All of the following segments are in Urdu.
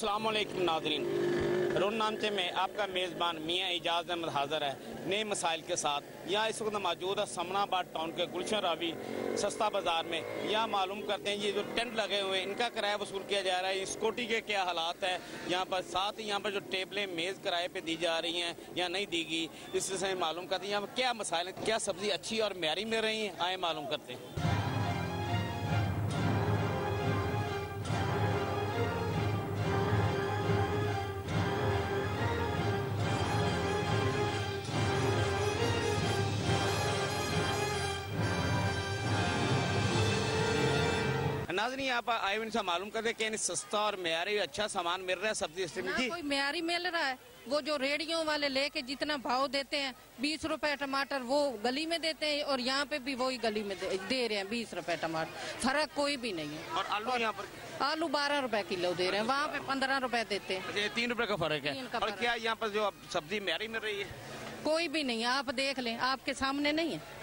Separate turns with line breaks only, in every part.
السلام علیکم ناظرین۔ رون نامچے میں آپ کا میزبان میاں اجاز احمد حاضر ہے۔ نئے مسائل کے ساتھ یہاں اس وقت موجود ہے سمنا آباد ٹاؤن کے گلشن راوی سستا بازار میں۔ یہاں معلوم کرتے ہیں یہ جو ٹینٹ لگے ہوئے ہیں، ان کا کرایہ وصول کیا جا رہا ہے۔ اسکوٹی کے کیا حالات ہے یہاں پر ساتھ یہاں پر جو ٹیبلیں میز کرائے پہ دی جا رہی ہیں یا نہیں دی گئی اس سے معلوم کرتے ہیں۔ یہاں پر کیا مسائل ہیں؟ کیا سبزی اچھی اور معیاری مل رہی ہیں؟ آئیں معلوم کرتے ہیں۔ ناظرین آپ آئے ان سے معلوم کرتے کہ سستا اور میاری اچھا سامان مل رہا ہے سبزی اسٹیشن جی
کوئی معیاری مل رہا ہے وہ جو ریڑیوں والے لے کے جتنا بھاؤ دیتے ہیں بیس روپے ٹماٹر وہ گلی میں دیتے ہیں اور یہاں پہ بھی وہی گلی میں دے رہے ہیں بیس روپے ٹماٹر فرق کوئی بھی نہیں ہے۔
اور آلو یہاں پر؟
آلو بارہ روپے کلو دے رہے ہیں وہاں پہ پندرہ روپے دیتے ہیں۔
اچھا، تین روپے کا فرق ہے۔ اور کیا یہاں پر جو سبزی معیاری مل رہی ہے؟
کوئی بھی نہیں ہے آپ دیکھ لیں آپ کے سامنے نہیں ہے۔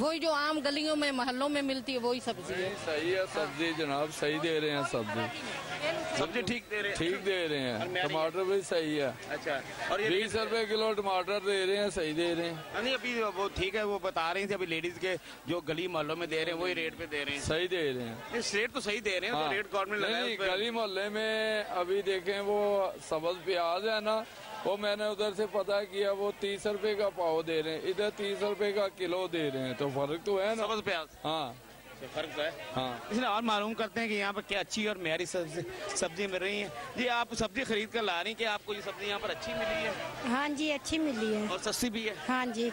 وہی جو عام گلیوں میں محلوں میں ملتی ہے وہی سبزی ہے۔
صحیح ہے سبزی جناب صحیح دے رہے ہیں سبزی۔ سبزی
ٹھیک دے رہے ہیں؟ ٹھیک
دے رہے ہیں۔ ٹماٹر بھی صحیح ہے۔
اچھا اور بیس روپے
کلو ٹماٹر دے رہے ہیں صحیح دے رہے ہیں۔
نہیں ابھی وہ ٹھیک ہے وہ بتا رہی تھی ابھی لیڈیز کے جو گلی محلوں میں دے رہے ہیں وہی ریٹ پہ دے رہے ہیں۔
صحیح دے رہے ہیں۔
ریٹ تو صحیح دے رہے ہیں ہاں۔ ریٹ گورنمنٹ گلی
محلے میں ابھی دیکھیں وہ سبز پیاز ہے نا وہ میں نے ادھر سے پتا کیا وہ تیس روپے کا پاؤ دے رہے ہیں۔ ادھر تیس روپے کا کلو دے رہے ہیں۔ تو فرق تو ہے نا؟ سبز
پیاز۔
ہاں۔
فرق تو ہے۔
ہاں۔
اس لیے اور معلوم کرتے ہیں کہ یہاں پر کیا اچھی اور معیاری سبزی سبزی مل رہی ہیں۔ جی آپ سبزی خرید کر لا رہی ہیں کہ آپ کو یہ سبزی یہاں پر اچھی ملی ہے؟
ہاں جی اچھی ملی ہے۔
اور سستی بھی ہے؟
ہاں جی۔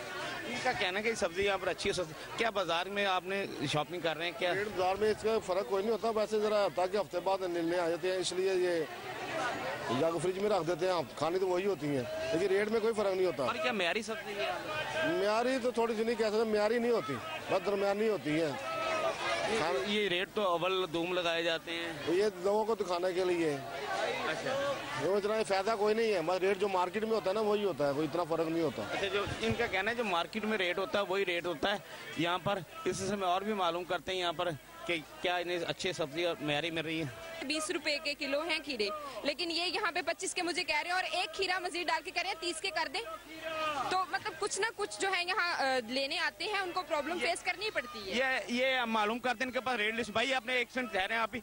ان کا کہنا ہے کہ سبزی یہاں پر اچھی ہے کیا بازار میں آپ نے شاپنگ کر رہے ہیں؟ کیا؟
بازار میں اس کا فرق کوئی نہیں ہوتا۔ ویسے ذرا ہفتہ کے ہفتے بعد نلنے آ جاتے ہیں اس لیے یہ یا کو فریج میں رکھ دیتے ہیں آپ۔ کھانے تو وہی ہوتی ہیں۔ لیکن ریٹ میں کوئی فرق نہیں ہوتا۔ اور
کیا معیاری سبزی ہے؟
معیاری تو تھوڑی سی نہیں کہہ سکتے معیاری نہیں ہوتی۔ بس درمیانی ہوتی ہے
یہ ریٹ تو اول دوم لگائے جاتے ہیں۔
یہ لوگوں کو دکھانے کے لیے۔
اچھا۔
اتنا فائدہ کوئی نہیں ہے۔ بس ریٹ جو مارکیٹ میں ہوتا ہے نا وہی ہوتا ہے۔ کوئی اتنا فرق نہیں ہوتا۔
اچھا جو ان کا کہنا ہے جو مارکیٹ میں ریٹ ہوتا ہے وہی ریٹ ہوتا ہے۔ یہاں پر اس سے میں اور بھی معلوم کرتے ہیں۔ یہاں پر کہ کیا انہیں اچھی سبزی اور میاری مل رہی ہے؟
بیس روپے کے کلو ہیں کھیرے لیکن یہ یہاں پہ پچیس کے مجھے کہہ رہے ہیں اور ایک کھیرا مزید ڈال کے کہہ رہے ہیں تیس کے کر دیں۔ تو مطلب کچھ نہ کچھ جو ہے یہاں لینے آتے ہیں ان کو پرابلم فیس کرنی پڑتی
ہے۔ یہ معلوم کرتے ہیں ان کے پاس ریٹ لسٹ۔ بھائی آپ نے ایک سنٹ ٹھہرے ہیں آپ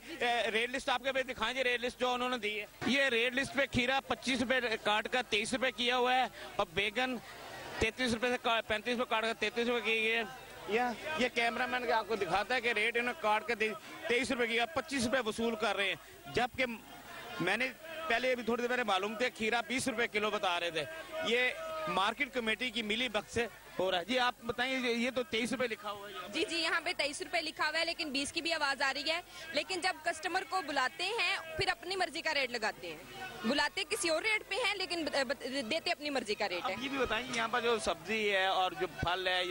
ریٹ لسٹ آپ کے پاس دکھائیں جی ریڈ لسٹ جو انہوں نے دی ہے۔ یہ ریٹ لسٹ پہ کھیرا پچیس روپے کاٹ کا تیس روپے کیا ہوا ہے اور بیگن تینتیس روپے سے پینتیس روپے کاٹ کا تینتیس روپے کی ہے۔ یہ کیمرہ مین آپ کو دکھاتا ہے کہ ریٹ انہوں نے کاٹ کے تیئیس روپے کی پچیس روپے وصول کر رہے ہیں۔ جبکہ میں نے پہلے ابھی تھوڑی دیر پہلے معلوم تھے، کھیرا بیس روپے کلو بتا رہے تھے۔ یہ مارکیٹ کمیٹی کی ملی بخت سے ہو رہا ہے۔ جی آپ بتائیں یہ تو تیئیس روپے لکھا ہوا ہے جی
جی یہاں پہ تیئیس روپے لکھا ہوا ہے لیکن بیس کی بھی آواز آ رہی ہے۔ لیکن جب کسٹمر کو بلاتے ہیں پھر اپنی مرضی کا ریٹ لگاتے ہیں۔ بلاتے کسی اور ریٹ پہ ہیں لیکن دیتے اپنی مرضی کا ریٹ ہے۔
یہ بھی بتائیں یہاں پر جو سبزی ہے اور جو پھل ہے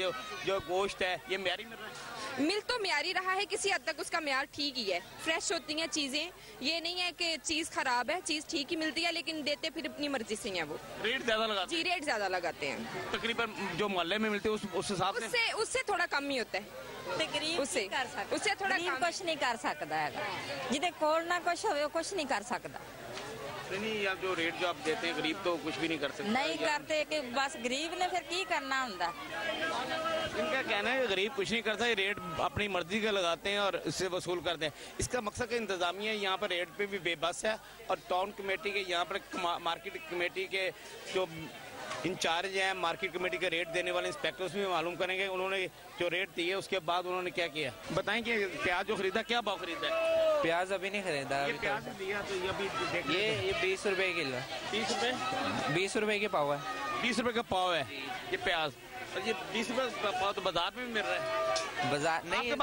جو گوشت ہے یہ معیاری مل رہا ہے؟
مل تو میاری رہا ہے کسی حد تک اس کا معیار ٹھیک ہی ہے۔ فریش ہوتی ہیں چیزیں۔ یہ نہیں ہے کہ چیز خراب ہے چیز ٹھیک ہی ملتی ہے لیکن دیتے پھر اپنی مرضی سے ہیں وہ۔
ریٹ جی،
زیادہ لگاتے ہیں۔ جی
تقریباً جو محلہ محلے میں ملتے اس حساب
سے؟ اس سے تھوڑا کم ہی ہوتا ہے۔
غریب اس سے۔ تھوڑا کم۔ کچھ نہیں کر سکتا ہے۔ نہ
نہیں کر سکتا۔ نہیں کرتے
کہ بس نے پھر کی کرنا ان
کا کہنا ہے کہ غریب کچھ نہیں کرتا یہ ریٹ اپنی مرضی کا لگاتے ہیں اور اس سے وصول کرتے ہیں۔ اس کا مقصد کہ انتظامیہ یہاں پر ریٹ پہ بھی بے بس ہے اور ٹاؤن کمیٹی کے یہاں پر مارکیٹ کمیٹی کے جو انچارج ہیں مارکیٹ کمیٹی کے ریٹ دینے والے انسپیکٹر بھی معلوم کریں گے انہوں نے جو ریٹ دی اس کے بعد انہوں نے کیا کیا؟ بتائیں کہ پیاز جو خریدا کیا بھاؤ خریدا ہے؟
پیاز ابھی نہیں خریدا
یہ
بیس روپے کلو
بیس روپے؟
بیس روپے کے پاؤ ہے۔
بیس روپے کا پاؤ ہے یہ پیاز۔ یہ بیس روپے پاؤ تو بازار میں بھی مل رہا ہے۔
بازار نہیں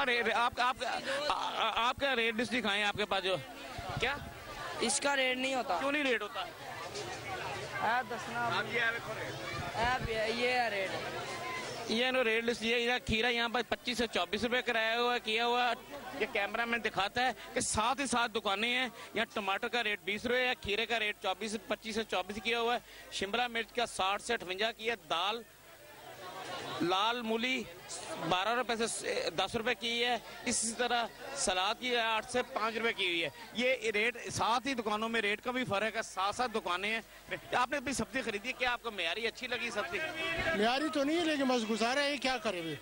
آپ کا ریٹ لسٹ دکھائیں آپ کے پاس جو کیا؟
اس کا ریٹ نہیں ہوتا۔
کیوں نہیں ریٹ ہوتا؟ یہ نو ریڈ لسٹ یہ کھیرا یہاں پر پچیس سے چوبیس روپے کرایا ہوا کیا ہوا یہ کیمرہ میں دکھاتا ہے کہ ساتھ ہی ساتھ دکانیں ہیں یہاں ٹماٹر کا ریٹ بیس روپے ہے کھیرے کا ریٹ چوبیس پچیس سے چوبیس کیا ہوا ہے شملہ مرچ کا ساٹھ سے اٹھونجا کیا دال لال مولی بارہ روپے سے دس روپے کی ہے اسی طرح سلاد کی آٹھ سے پانچ روپے کی ہوئی ہے۔ یہ ریٹ ساتھ ہی دکانوں میں ریٹ کا بھی فرق ہے ساتھ ساتھ دکانیں ہیں۔ آپ نے اپنی سبزی خریدی کیا آپ کو معیاری اچھی لگی سبزی؟
معیاری تو نہیں ہے لیکن بس گزارا ہے کیا کرے بھی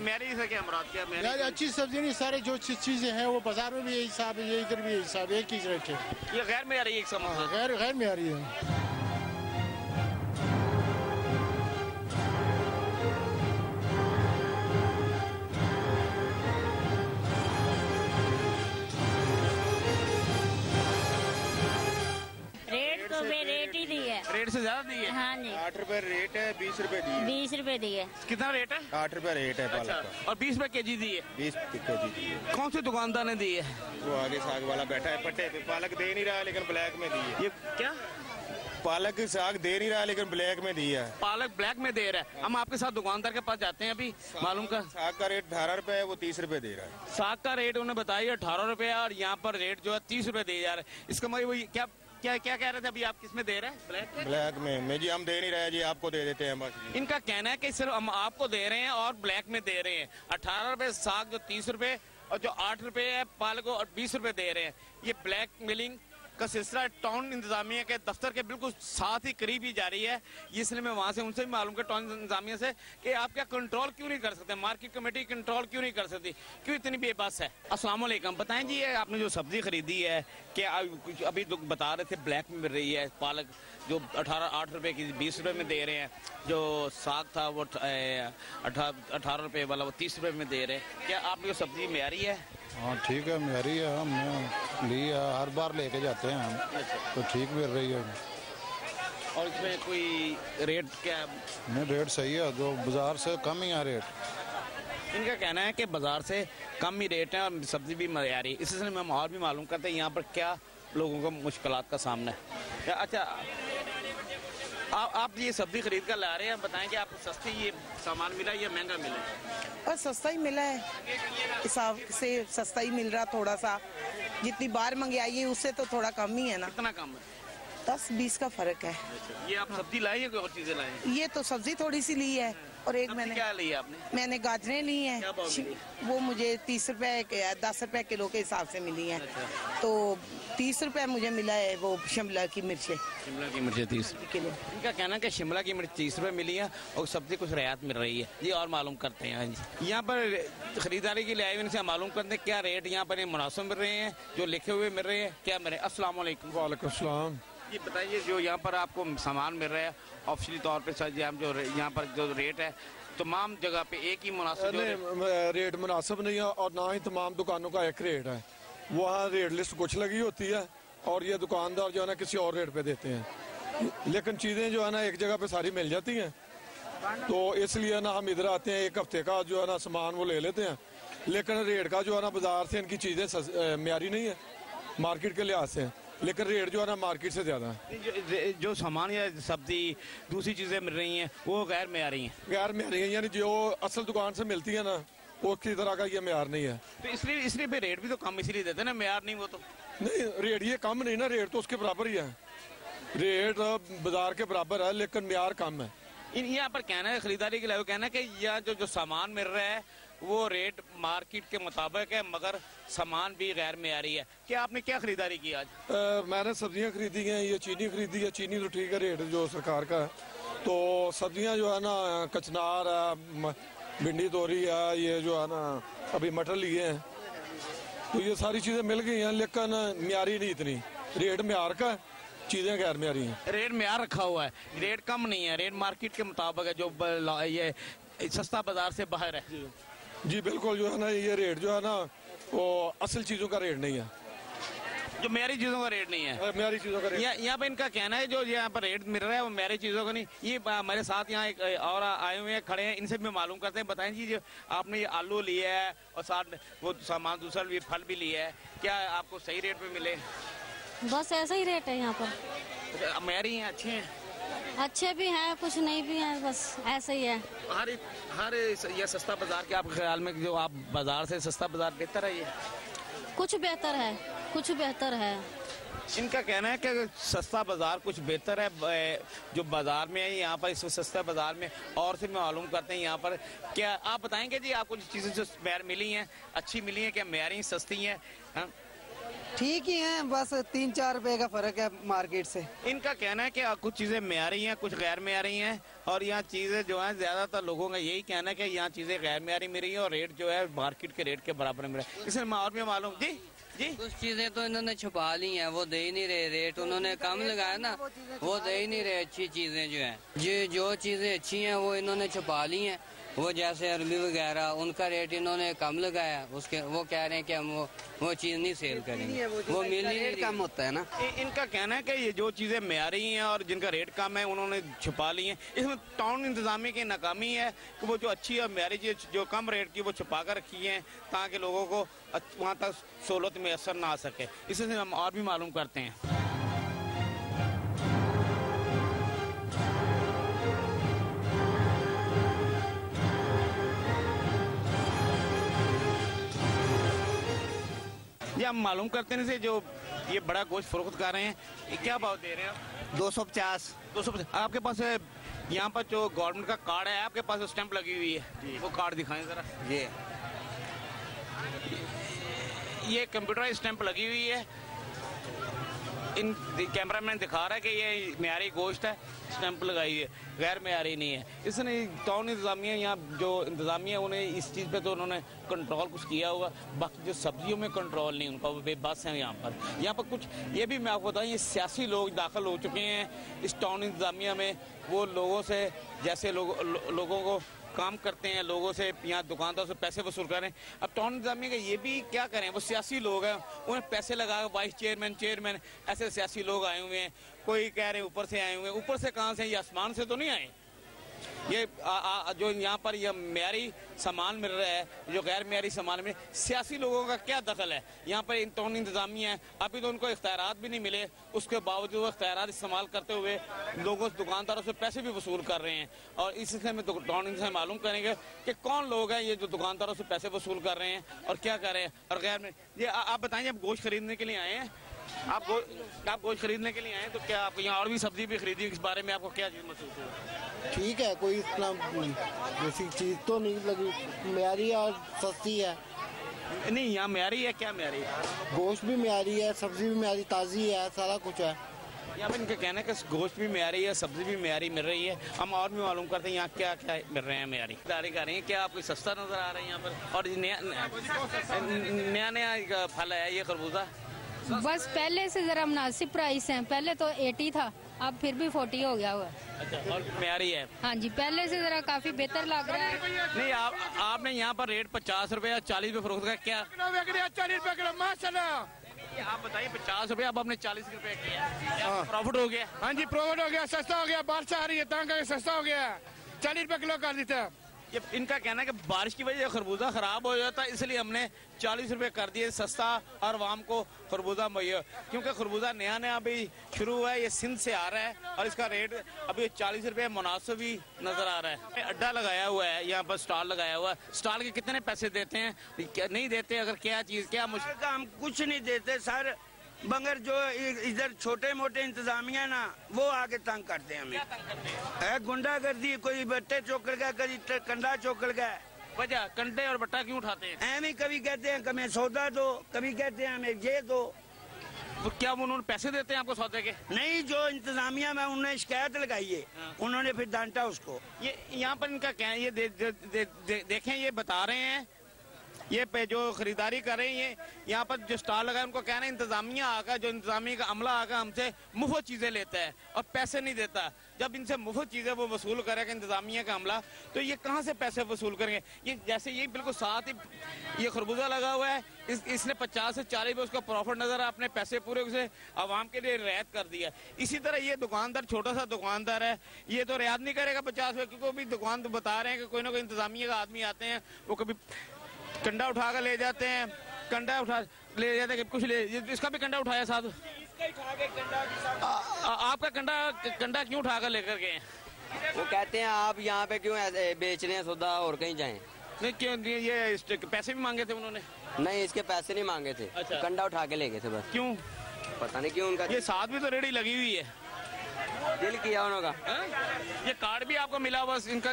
معیاری سے کیا مراد؟ کیا میاری اچھی
سبزی نہیں سارے جو چیزیں ہیں وہ بازار میں بھی یہی حساب ہے یہ ادھر بھی یہی حساب ہے ایک چیز ہے۔
یہ غیر معیاری ایک سمجھ
غیر غیر معیاری ہے۔
روپے ریٹ ہی دی ہے
ریٹ سے زیادہ دی ہے
ہاں جی
آٹھ روپے ریٹ ہے بیس روپے دی ہے
بیس روپے دی ہے
کتنا ریٹ ہے
آٹھ روپے ریٹ ہے پالک کا
اور بیس روپے کے جی دی ہے
بیس کے جی دی ہے
کون سے دکاندار نے دی ہے
وہ آگے ساگ والا بیٹھا ہے پٹے پہ پالک دے نہیں رہا لیکن بلیک میں دی ہے
یہ کیا
پالک ساگ دے نہیں رہا لیکن بلیک میں دی ہے
پالک بلیک میں دے رہا ہے ہم آپ کے ساتھ دکاندار کے پاس جاتے ہیں ابھی معلوم کا
ساگ کا ریٹ اٹھارہ روپے ہے وہ تیس روپے دے رہا ہے
ساگ کا ریٹ انہوں نے بتایا اٹھارہ روپے اور یہاں پر ریٹ جو ہے تیس روپے دے جا رہا ہے اس کا مطلب کیا کیا کیا کہہ رہے تھے ابھی آپ؟ کس میں دے رہے ہیں؟
بلیک میں؟ میں۔ جی ہم دے نہیں رہے جی آپ کو دے دیتے ہیں بس جی۔
ان کا کہنا ہے کہ صرف ہم آپ کو دے رہے ہیں اور بلیک میں دے رہے ہیں۔ اٹھارہ روپے ساگ جو تیس روپے اور جو آٹھ روپے ہے پالک کو بیس روپے دے رہے ہیں۔ یہ بلیک ملنگ کا سلسلہ ٹاؤن انتظامیہ کے دفتر کے بالکل ساتھ ہی قریب ہی جاری ہے۔ اس لیے میں وہاں سے ان سے بھی معلوم کیا ٹاؤن انتظامیہ سے کہ آپ کیا کنٹرول کیوں نہیں کر سکتے؟ مارکیٹ کمیٹی کنٹرول کیوں نہیں کر سکتی؟ کیوں اتنی بے بس ہے؟ السلام علیکم۔ بتائیں جی آپ نے جو سبزی خریدی ہے کہ ابھی بتا رہے تھے بلیک میں مل رہی ہے، پالک جو اٹھارہ، آٹھ روپے کی بیس روپے میں دے رہے ہیں، جو ساگ تھا وہ اٹھارہ روپے والا وہ تیس روپے میں دے رہے ہیں۔ کیا آپ نے سبزی معیاری ہے
ہاں ٹھیک ہے میری ہے ہم نے لی ہے ہر بار لے کے جاتے ہیں ہم تو ٹھیک مل رہی ہے۔
اور اس میں کوئی ریٹ کیا؟
نہیں ریٹ صحیح ہے جو بازار سے کم ہی ہے ریٹ۔
ان کا کہنا ہے کہ بازار سے کم ہی ریٹ ہیں اور سبزی بھی معیاری اس سلسلے میں ہم اور بھی معلوم کرتے ہیں یہاں پر کیا لوگوں کو مشکلات کا سامنا ہے۔ اچھا آپ یہ سبزی خرید کر لا رہے ہیں بتائیں کہ آپ کو سستی یہ سامان ملا یا مہنگا ملا؟
اور سستا ہی ملا ہے۔ حساب سے سستا ہی مل رہا تھوڑا سا۔ جتنی بار منگائی ہے اس سے تو تھوڑا کم ہی ہے نا۔
کتنا کم ہے؟
دس بیس کا فرق ہے۔ اچھا،
یہ آپ سبزی لائے ہیں کوئی اور چیزیں لائے ہیں؟
یہ تو سبزی تھوڑی سی لی ہے۔ اور ایک میں نے
کیا لی آپ نے؟
میں نے گاجریں لی ہیں۔ وہ مجھے تیس روپے دس روپے کلو کے حساب سے ملی ہیں۔
اچھا۔
تو تیس روپے مجھے ملا ہے وہ شملہ کی مرچیں۔
شملہ کی مرچیں تیس۔
کلو
ان کا کہنا کہ شملہ کی مرچ تیس روپے ملی ہیں اور سبزی کچھ رعایت مل رہی ہے۔ جی اور معلوم کرتے ہیں۔ ہاں جی۔ یہاں پر خریداری کے لیے ان سے معلوم کرتے ہیں کیا ریٹ یہاں پر مناسب مل رہے ہیں جو لکھے ہوئے مل رہے ہیں۔ کیا مل رہے ہیں السلام علیکم۔
وعلیکم السلام۔
جی، یہ بتائیے جو یہاں پر آپ کو سامان مل رہا ہے آفیشلی طور پہ سر جی ہم جو یہاں پر جو ریٹ ہے تمام جگہ پہ ایک ہی مناسب
نہیں ریٹ مناسب نہیں ہے اور نہ ہی تمام دکانوں کا ایک ریٹ ہے۔ وہاں ریٹ لسٹ کچھ لگی ہوتی ہے اور یہ دکاندار جو ہے نا کسی اور ریٹ پہ دیتے ہیں۔ لیکن چیزیں جو ہے نا ایک جگہ پہ ساری مل جاتی ہیں۔ تو اس لیے نا ہم ادھر آتے ہیں ایک ہفتے کا جو ہے نا سامان وہ لے لیتے ہیں۔ لیکن ریٹ کا جو ہے نا بازار سے ان کی چیزیں معیاری نہیں ہے۔ مارکیٹ کے لحاظ سے۔ لیکن ریٹ جو ہے نا مارکیٹ سے زیادہ
ہے جو سامان یا سبزی دوسری چیزیں مل رہی ہیں وہ غیر معیاری ہیں۔
غیر معیاری ہیں یعنی جو اصل دکان سے ملتی ہے نا وہ کسی طرح کا یہ معیار نہیں ہے۔
تو اس لیے اس لیے پھر ریٹ بھی تو کم اسی لیے دیتے ہیں نا معیار نہیں وہ تو۔
نہیں ریٹ یہ کم نہیں نا ریٹ تو اس کے برابر ہی ہے۔ ریٹ بازار کے برابر ہے لیکن معیار کم ہے۔
یہاں پر کہنا ہے خریداری کے لیے کہنا ہے کہ یہ جو, جو سامان مل رہا ہے وہ ریٹ مارکیٹ کے مطابق ہے مگر سامان بھی غیر معیاری ہے۔ کیا آپ نے کیا خریداری کی آج؟
میں نے سبزیاں خریدی ہیں یہ چینی خریدی ہے چینی تو ٹھیک ہے ریٹ جو سرکار کا ہے۔ تو سبزیاں جو ہے نا کچنار ہے بھنڈی توری ہے یہ جو ہے نا ابھی مٹر لیے ہیں۔ تو یہ ساری چیزیں مل گئی ہیں لیکن معیاری نہیں اتنی۔ ریٹ معیار کا چیزیں غیر معیاری ہیں۔
ریٹ معیار رکھا ہوا ہے۔ ریٹ کم نہیں ہے ریٹ مارکیٹ کے مطابق ہے جو یہ سستا بازار سے باہر ہے۔ جی۔
جی بالکل جو ہے نا یہ ریٹ جو ہے نا وہ اصل چیزوں کا ریٹ نہیں ہے۔
جو میری چیزوں کا ریٹ نہیں ہے۔
ہاں، میری چیزوں کا ریٹ
یہاں پہ ان کا کہنا ہے جو یہاں پر ریٹ مل رہا ہے وہ میری چیزوں کا نہیں۔ یہ میرے ساتھ یہاں اور آئے ہوئے ہیں کھڑے ہیں ان سے بھی معلوم کرتے ہیں۔ بتائیں جی آپ نے یہ آلو لیا ہے اور ساتھ وہ سامان دوسرا بھی پھل بھی لیا ہے کیا آپ کو صحیح ریٹ پہ ملے؟
بس ایسا ہی ریٹ ہے یہاں پر۔
میری ہیں اچھے ہیں۔
اچھے بھی ہیں کچھ نہیں بھی ہیں بس ایسے ہی ہے۔
ہر ہر یہ سستا بازار کے آپ کے خیال میں جو آپ بازار سے سستا بازار بہتر ہے یہ؟
کچھ بہتر ہے کچھ بہتر ہے۔
ان کا کہنا ہے کہ سستا بازار کچھ بہتر ہے جو بازار میں ہے یہاں پر اس سستا بازار میں اور سے معلوم کرتے ہیں یہاں پر۔ کیا آپ بتائیں گے جی آپ کو چیزیں جو معیار ملی ہیں اچھی ملی ہیں کیا معیاری سستی ہیں؟ ہاں؟
ٹھیک ہی ہیں بس تین چار روپے کا فرق ہے مارکیٹ سے۔
ان کا کہنا ہے کہ کچھ چیزیں معیاری ہیں کچھ غیر معیاری ہیں اور یہاں چیزیں جو ہیں زیادہ تر لوگوں کا یہی کہنا ہے کہ یہاں چیزیں غیر معیاری مل رہی ہیں اور ریٹ جو ہے مارکیٹ کے ریٹ کے برابر مل رہا ہے اس لیے اور بھی معلوم؟ جی جی۔
کچھ چیزیں تو انہوں نے چھپا لی ہیں وہ دے ہی نہیں رہے۔ ریٹ انہوں نے کم لگایا نا
وہ دے ہی نہیں
رہے۔ اچھی چیزیں جو ہیں۔ جی جو چیزیں اچھی ہیں وہ انہوں نے چھپا لی ہیں۔ وہ جیسے عربی وغیرہ ان کا ریٹ انہوں نے کم لگایا اس کے وہ کہہ رہے ہیں کہ ہم وہ, وہ چیز نہیں سیل کریں گے۔
وہ مل ریٹ کم ہوتا ہے نا۔
ان کا کہنا ہے کہ یہ جو چیزیں معیاری ہیں اور جن کا ریٹ کم ہے انہوں نے چھپا لی ہیں۔ اس میں ٹاؤن انتظامی کی ناکامی ہے کہ وہ جو اچھی اور معیاری چیز جو کم ریٹ کی وہ چھپا کر رکھی ہیں تاکہ لوگوں کو وہاں تک سہولت میں اثر نہ آ سکے۔ اس سے ہم اور بھی معلوم کرتے ہیں۔ جی ہم معلوم کرتے ہیں جو یہ بڑا گوشت فروخت کر رہے ہیں یہ کیا بھاؤ دے رہے ہیں
دو سو پچاس۔
دو سو پچاس۔ آپ کے پاس یہاں پر جو گورنمنٹ کا کارڈ ہے آپ کے پاس اسٹمپ لگی ہوئی ہے؟ جی۔ وہ کارڈ دکھائیں ذرا۔
جی۔
یہ کمپیوٹرائز اسٹمپ لگی ہوئی ہے۔ ان کیمرہ مین دکھا رہا ہے کہ یہ معیاری گوشت ہے، سٹیمپ لگائی ہے، غیر معیاری نہیں ہے۔ اس نے ٹاؤن انتظامیہ یہاں جو انتظامیہ انہیں اس چیز پہ تو انہوں نے کنٹرول کچھ کیا ہوا باقی جو سبزیوں میں کنٹرول نہیں، ان کا بے بس ہیں یہاں پر۔ یہاں پر کچھ، یہ بھی میں آپ کو بتاؤں، یہ سیاسی لوگ داخل ہو چکے ہیں۔ اس ٹاؤن انتظامیہ میں وہ لوگوں سے، جیسے لوگوں کو کام کرتے ہیں، لوگوں سے یہاں دکانداروں سے پیسے وصول کر رہے ہیں۔ اب ٹاؤن انتظامیہ کا یہ بھی کیا کریں، وہ سیاسی لوگ ہیں انہیں پیسے لگا وائس چیئرمین چیئرمین، ایسے سیاسی لوگ آئے ہوئے ہیں۔ کوئی کہہ رہے ہیں، اوپر سے آئے ہوئے ہیں، اوپر سے کہاں سے یہ آسمان سے تو نہیں آئے۔ یہ جو یہاں پر یہ معیاری سامان مل رہا ہے، جو غیر معیاری سامان مل سیاسی لوگوں کا کیا دخل ہے؟ یہاں پر انتون انتظامی ہے ابھی تو ان کو اختیارات بھی نہیں ملے، اس کے باوجود وہ اختیارات استعمال کرتے ہوئے لوگوں، دکانداروں سے پیسے بھی وصول کر رہے ہیں۔ اور اس سے میں ڈاؤننگ سے معلوم کریں گے کہ کون لوگ ہیں یہ جو دکانداروں سے پیسے وصول کر رہے ہیں اور کیا کر رہے ہیں اور غیر میں، یہ آپ بتائیں آپ گوشت خریدنے کے لیے آئے ہیں؟ آپ آپ گوشت خریدنے کے لیے آئے تو کیا آپ یہاں اور بھی سبزی بھی خریدی اس بارے میں آپ کو کیا چیز محسوس ہوئی ٹھیک ہے کوئی اتنا دوسری چیز تو نہیں لگی۔ معیاری اور سستی ہے۔ نہیں یہاں معیاری ہے کیا معیاری؟ ہے گوشت بھی معیاری ہے سبزی بھی معیاری تازی ہے سارا کچھ ہے۔ یہاں پہ ان کا کہنا ہے کہ گوشت بھی معیاری ہے سبزی بھی معیاری مل رہی ہے۔ ہم اور بھی معلوم کرتے ہیں یہاں کیا کیا مل رہے ہیں معیاری۔ تاریخ آ رہی ہیں کیا آپ کو سستا نظر آ رہا ہے یہاں پر؟ اور جی، نیا نیا نیا پھل آیا یہ خربوزہ۔
بس پہلے سے ذرا مناسب پرائس ہیں۔ پہلے تو ایٹی تھا اب پھر بھی فورٹی ہو گیا ہوا۔
اچھا، اور ہے؟
ہاں جی پہلے سے ذرا کافی بہتر لگ رہا ہے۔
نہیں آپ نے یہاں پر ریٹ پچاس روپے چالیس روپے فروخت کا کیا؟
چالیس کلو
آپ بتائیے پچاس روپے اب آپ نے چالیس روپے کیا۔ پروفٹ ہاں۔ ہو گیا؟
ہاں جی پروفٹ ہو گیا سستا ہو گیا بارش آ رہی ہے سستا ہو گیا۔ چالیس روپے کلو کر دیتے۔ ہیں
ان کا کہنا ہے کہ بارش کی وجہ سے خربوزہ خراب ہو جاتا ہے اس لیے ہم نے چالیس روپے کر دیے سستا اور عوام کو خربوزہ مہیا۔ کیونکہ خربوزہ نیا نیا ابھی شروع ہوا ہے، یہ سندھ سے آ رہا ہے اور اس کا ریٹ ابھی چالیس روپے مناسب ہی نظر آ رہا ہے۔ اڈا لگایا ہوا ہے، یہاں پر سٹال لگایا ہوا ہے۔ سٹال کے کتنے پیسے دیتے ہیں؟ نہیں دیتے، اگر کیا چیز کیا مشکل
ہم کچھ نہیں دیتے سر۔ بنگر جو ادھر چھوٹے موٹے انتظامیہ نا وہ آگے تنگ کرتے ہیں ہمیں۔ اے گنڈا کر دی کوئی بٹے چوکر گئے کبھی کنڈا چوکر گئے۔
وجہ کنڈے اور بٹا کیوں اٹھاتے ہیں؟
ایویں کبھی کہتے ہیں کہ ہمیں سودا دو کبھی کہتے ہیں ہمیں یہ دو۔
تو کیا وہ انہوں نے پیسے دیتے ہیں آپ کو سودے کے؟
نہیں جو انتظامیہ میں انہوں نے شکایت لگائی ہے
ہاں۔
انہوں نے پھر ڈانٹا اس کو۔
یہاں پر ان کا کہیں یہ دیکھیں یہ بتا رہے ہیں یہ پہ جو خریداری کر رہی ہیں، یہاں پر جو اسٹال لگا ہے، ان کو کہنا انتظامیہ آگا، جو انتظامیہ کا عملہ آگا، ہم سے مفت چیزیں لیتا ہے اور پیسے نہیں دیتا۔ جب ان سے مفت چیزیں وہ وصول کرے گا انتظامیہ کا عملہ، تو یہ کہاں سے پیسے وصول کریں گے؟ یہ جیسے یہ بالکل ساتھ ہی یہ خربوزہ لگا ہوا ہے۔ اس اس نے پچاس سے چالیس میں اس کا پروفٹ نظر آپ نے پیسے پورے اسے عوام کے لیے رعایت کر دیا۔ اسی طرح یہ دکاندار، چھوٹا سا دکاندار ہے، یہ تو رعایت نہیں کرے گا پچاس میں کیونکہ وہ بھی دکان بتا رہے ہیں کہ کوئی نہ کوئی انتظامیہ کا آدمی آتے ہیں، وہ کبھی کنڈا اٹھا کر لے جاتے ہیں۔ کنڈا اٹھا لے جاتے ہیں کچھ لے اس کا بھی کنڈا اٹھایا ساتھ۔ آپ کا کنڈا کنڈا کیوں اٹھا کر لے کر گئے
وہ کہتے ہیں آپ یہاں پہ کیوں بیچ رہے ہیں سودا اور کہیں جائیں؟
نہیں کیوں یہ پیسے بھی مانگے تھے انہوں نے؟
نہیں اس کے پیسے نہیں مانگے تھے۔ اچھا۔ کنڈا اٹھا کے لے گئے تھے بس۔
کیوں؟
پتہ نہیں کیوں ان کا یہ
ساتھ بھی تو ریڑی لگی ہوئی ہے۔
دل کیا انہوں کا؟
یہ کارڈ بھی آپ کو ملا بس ان کا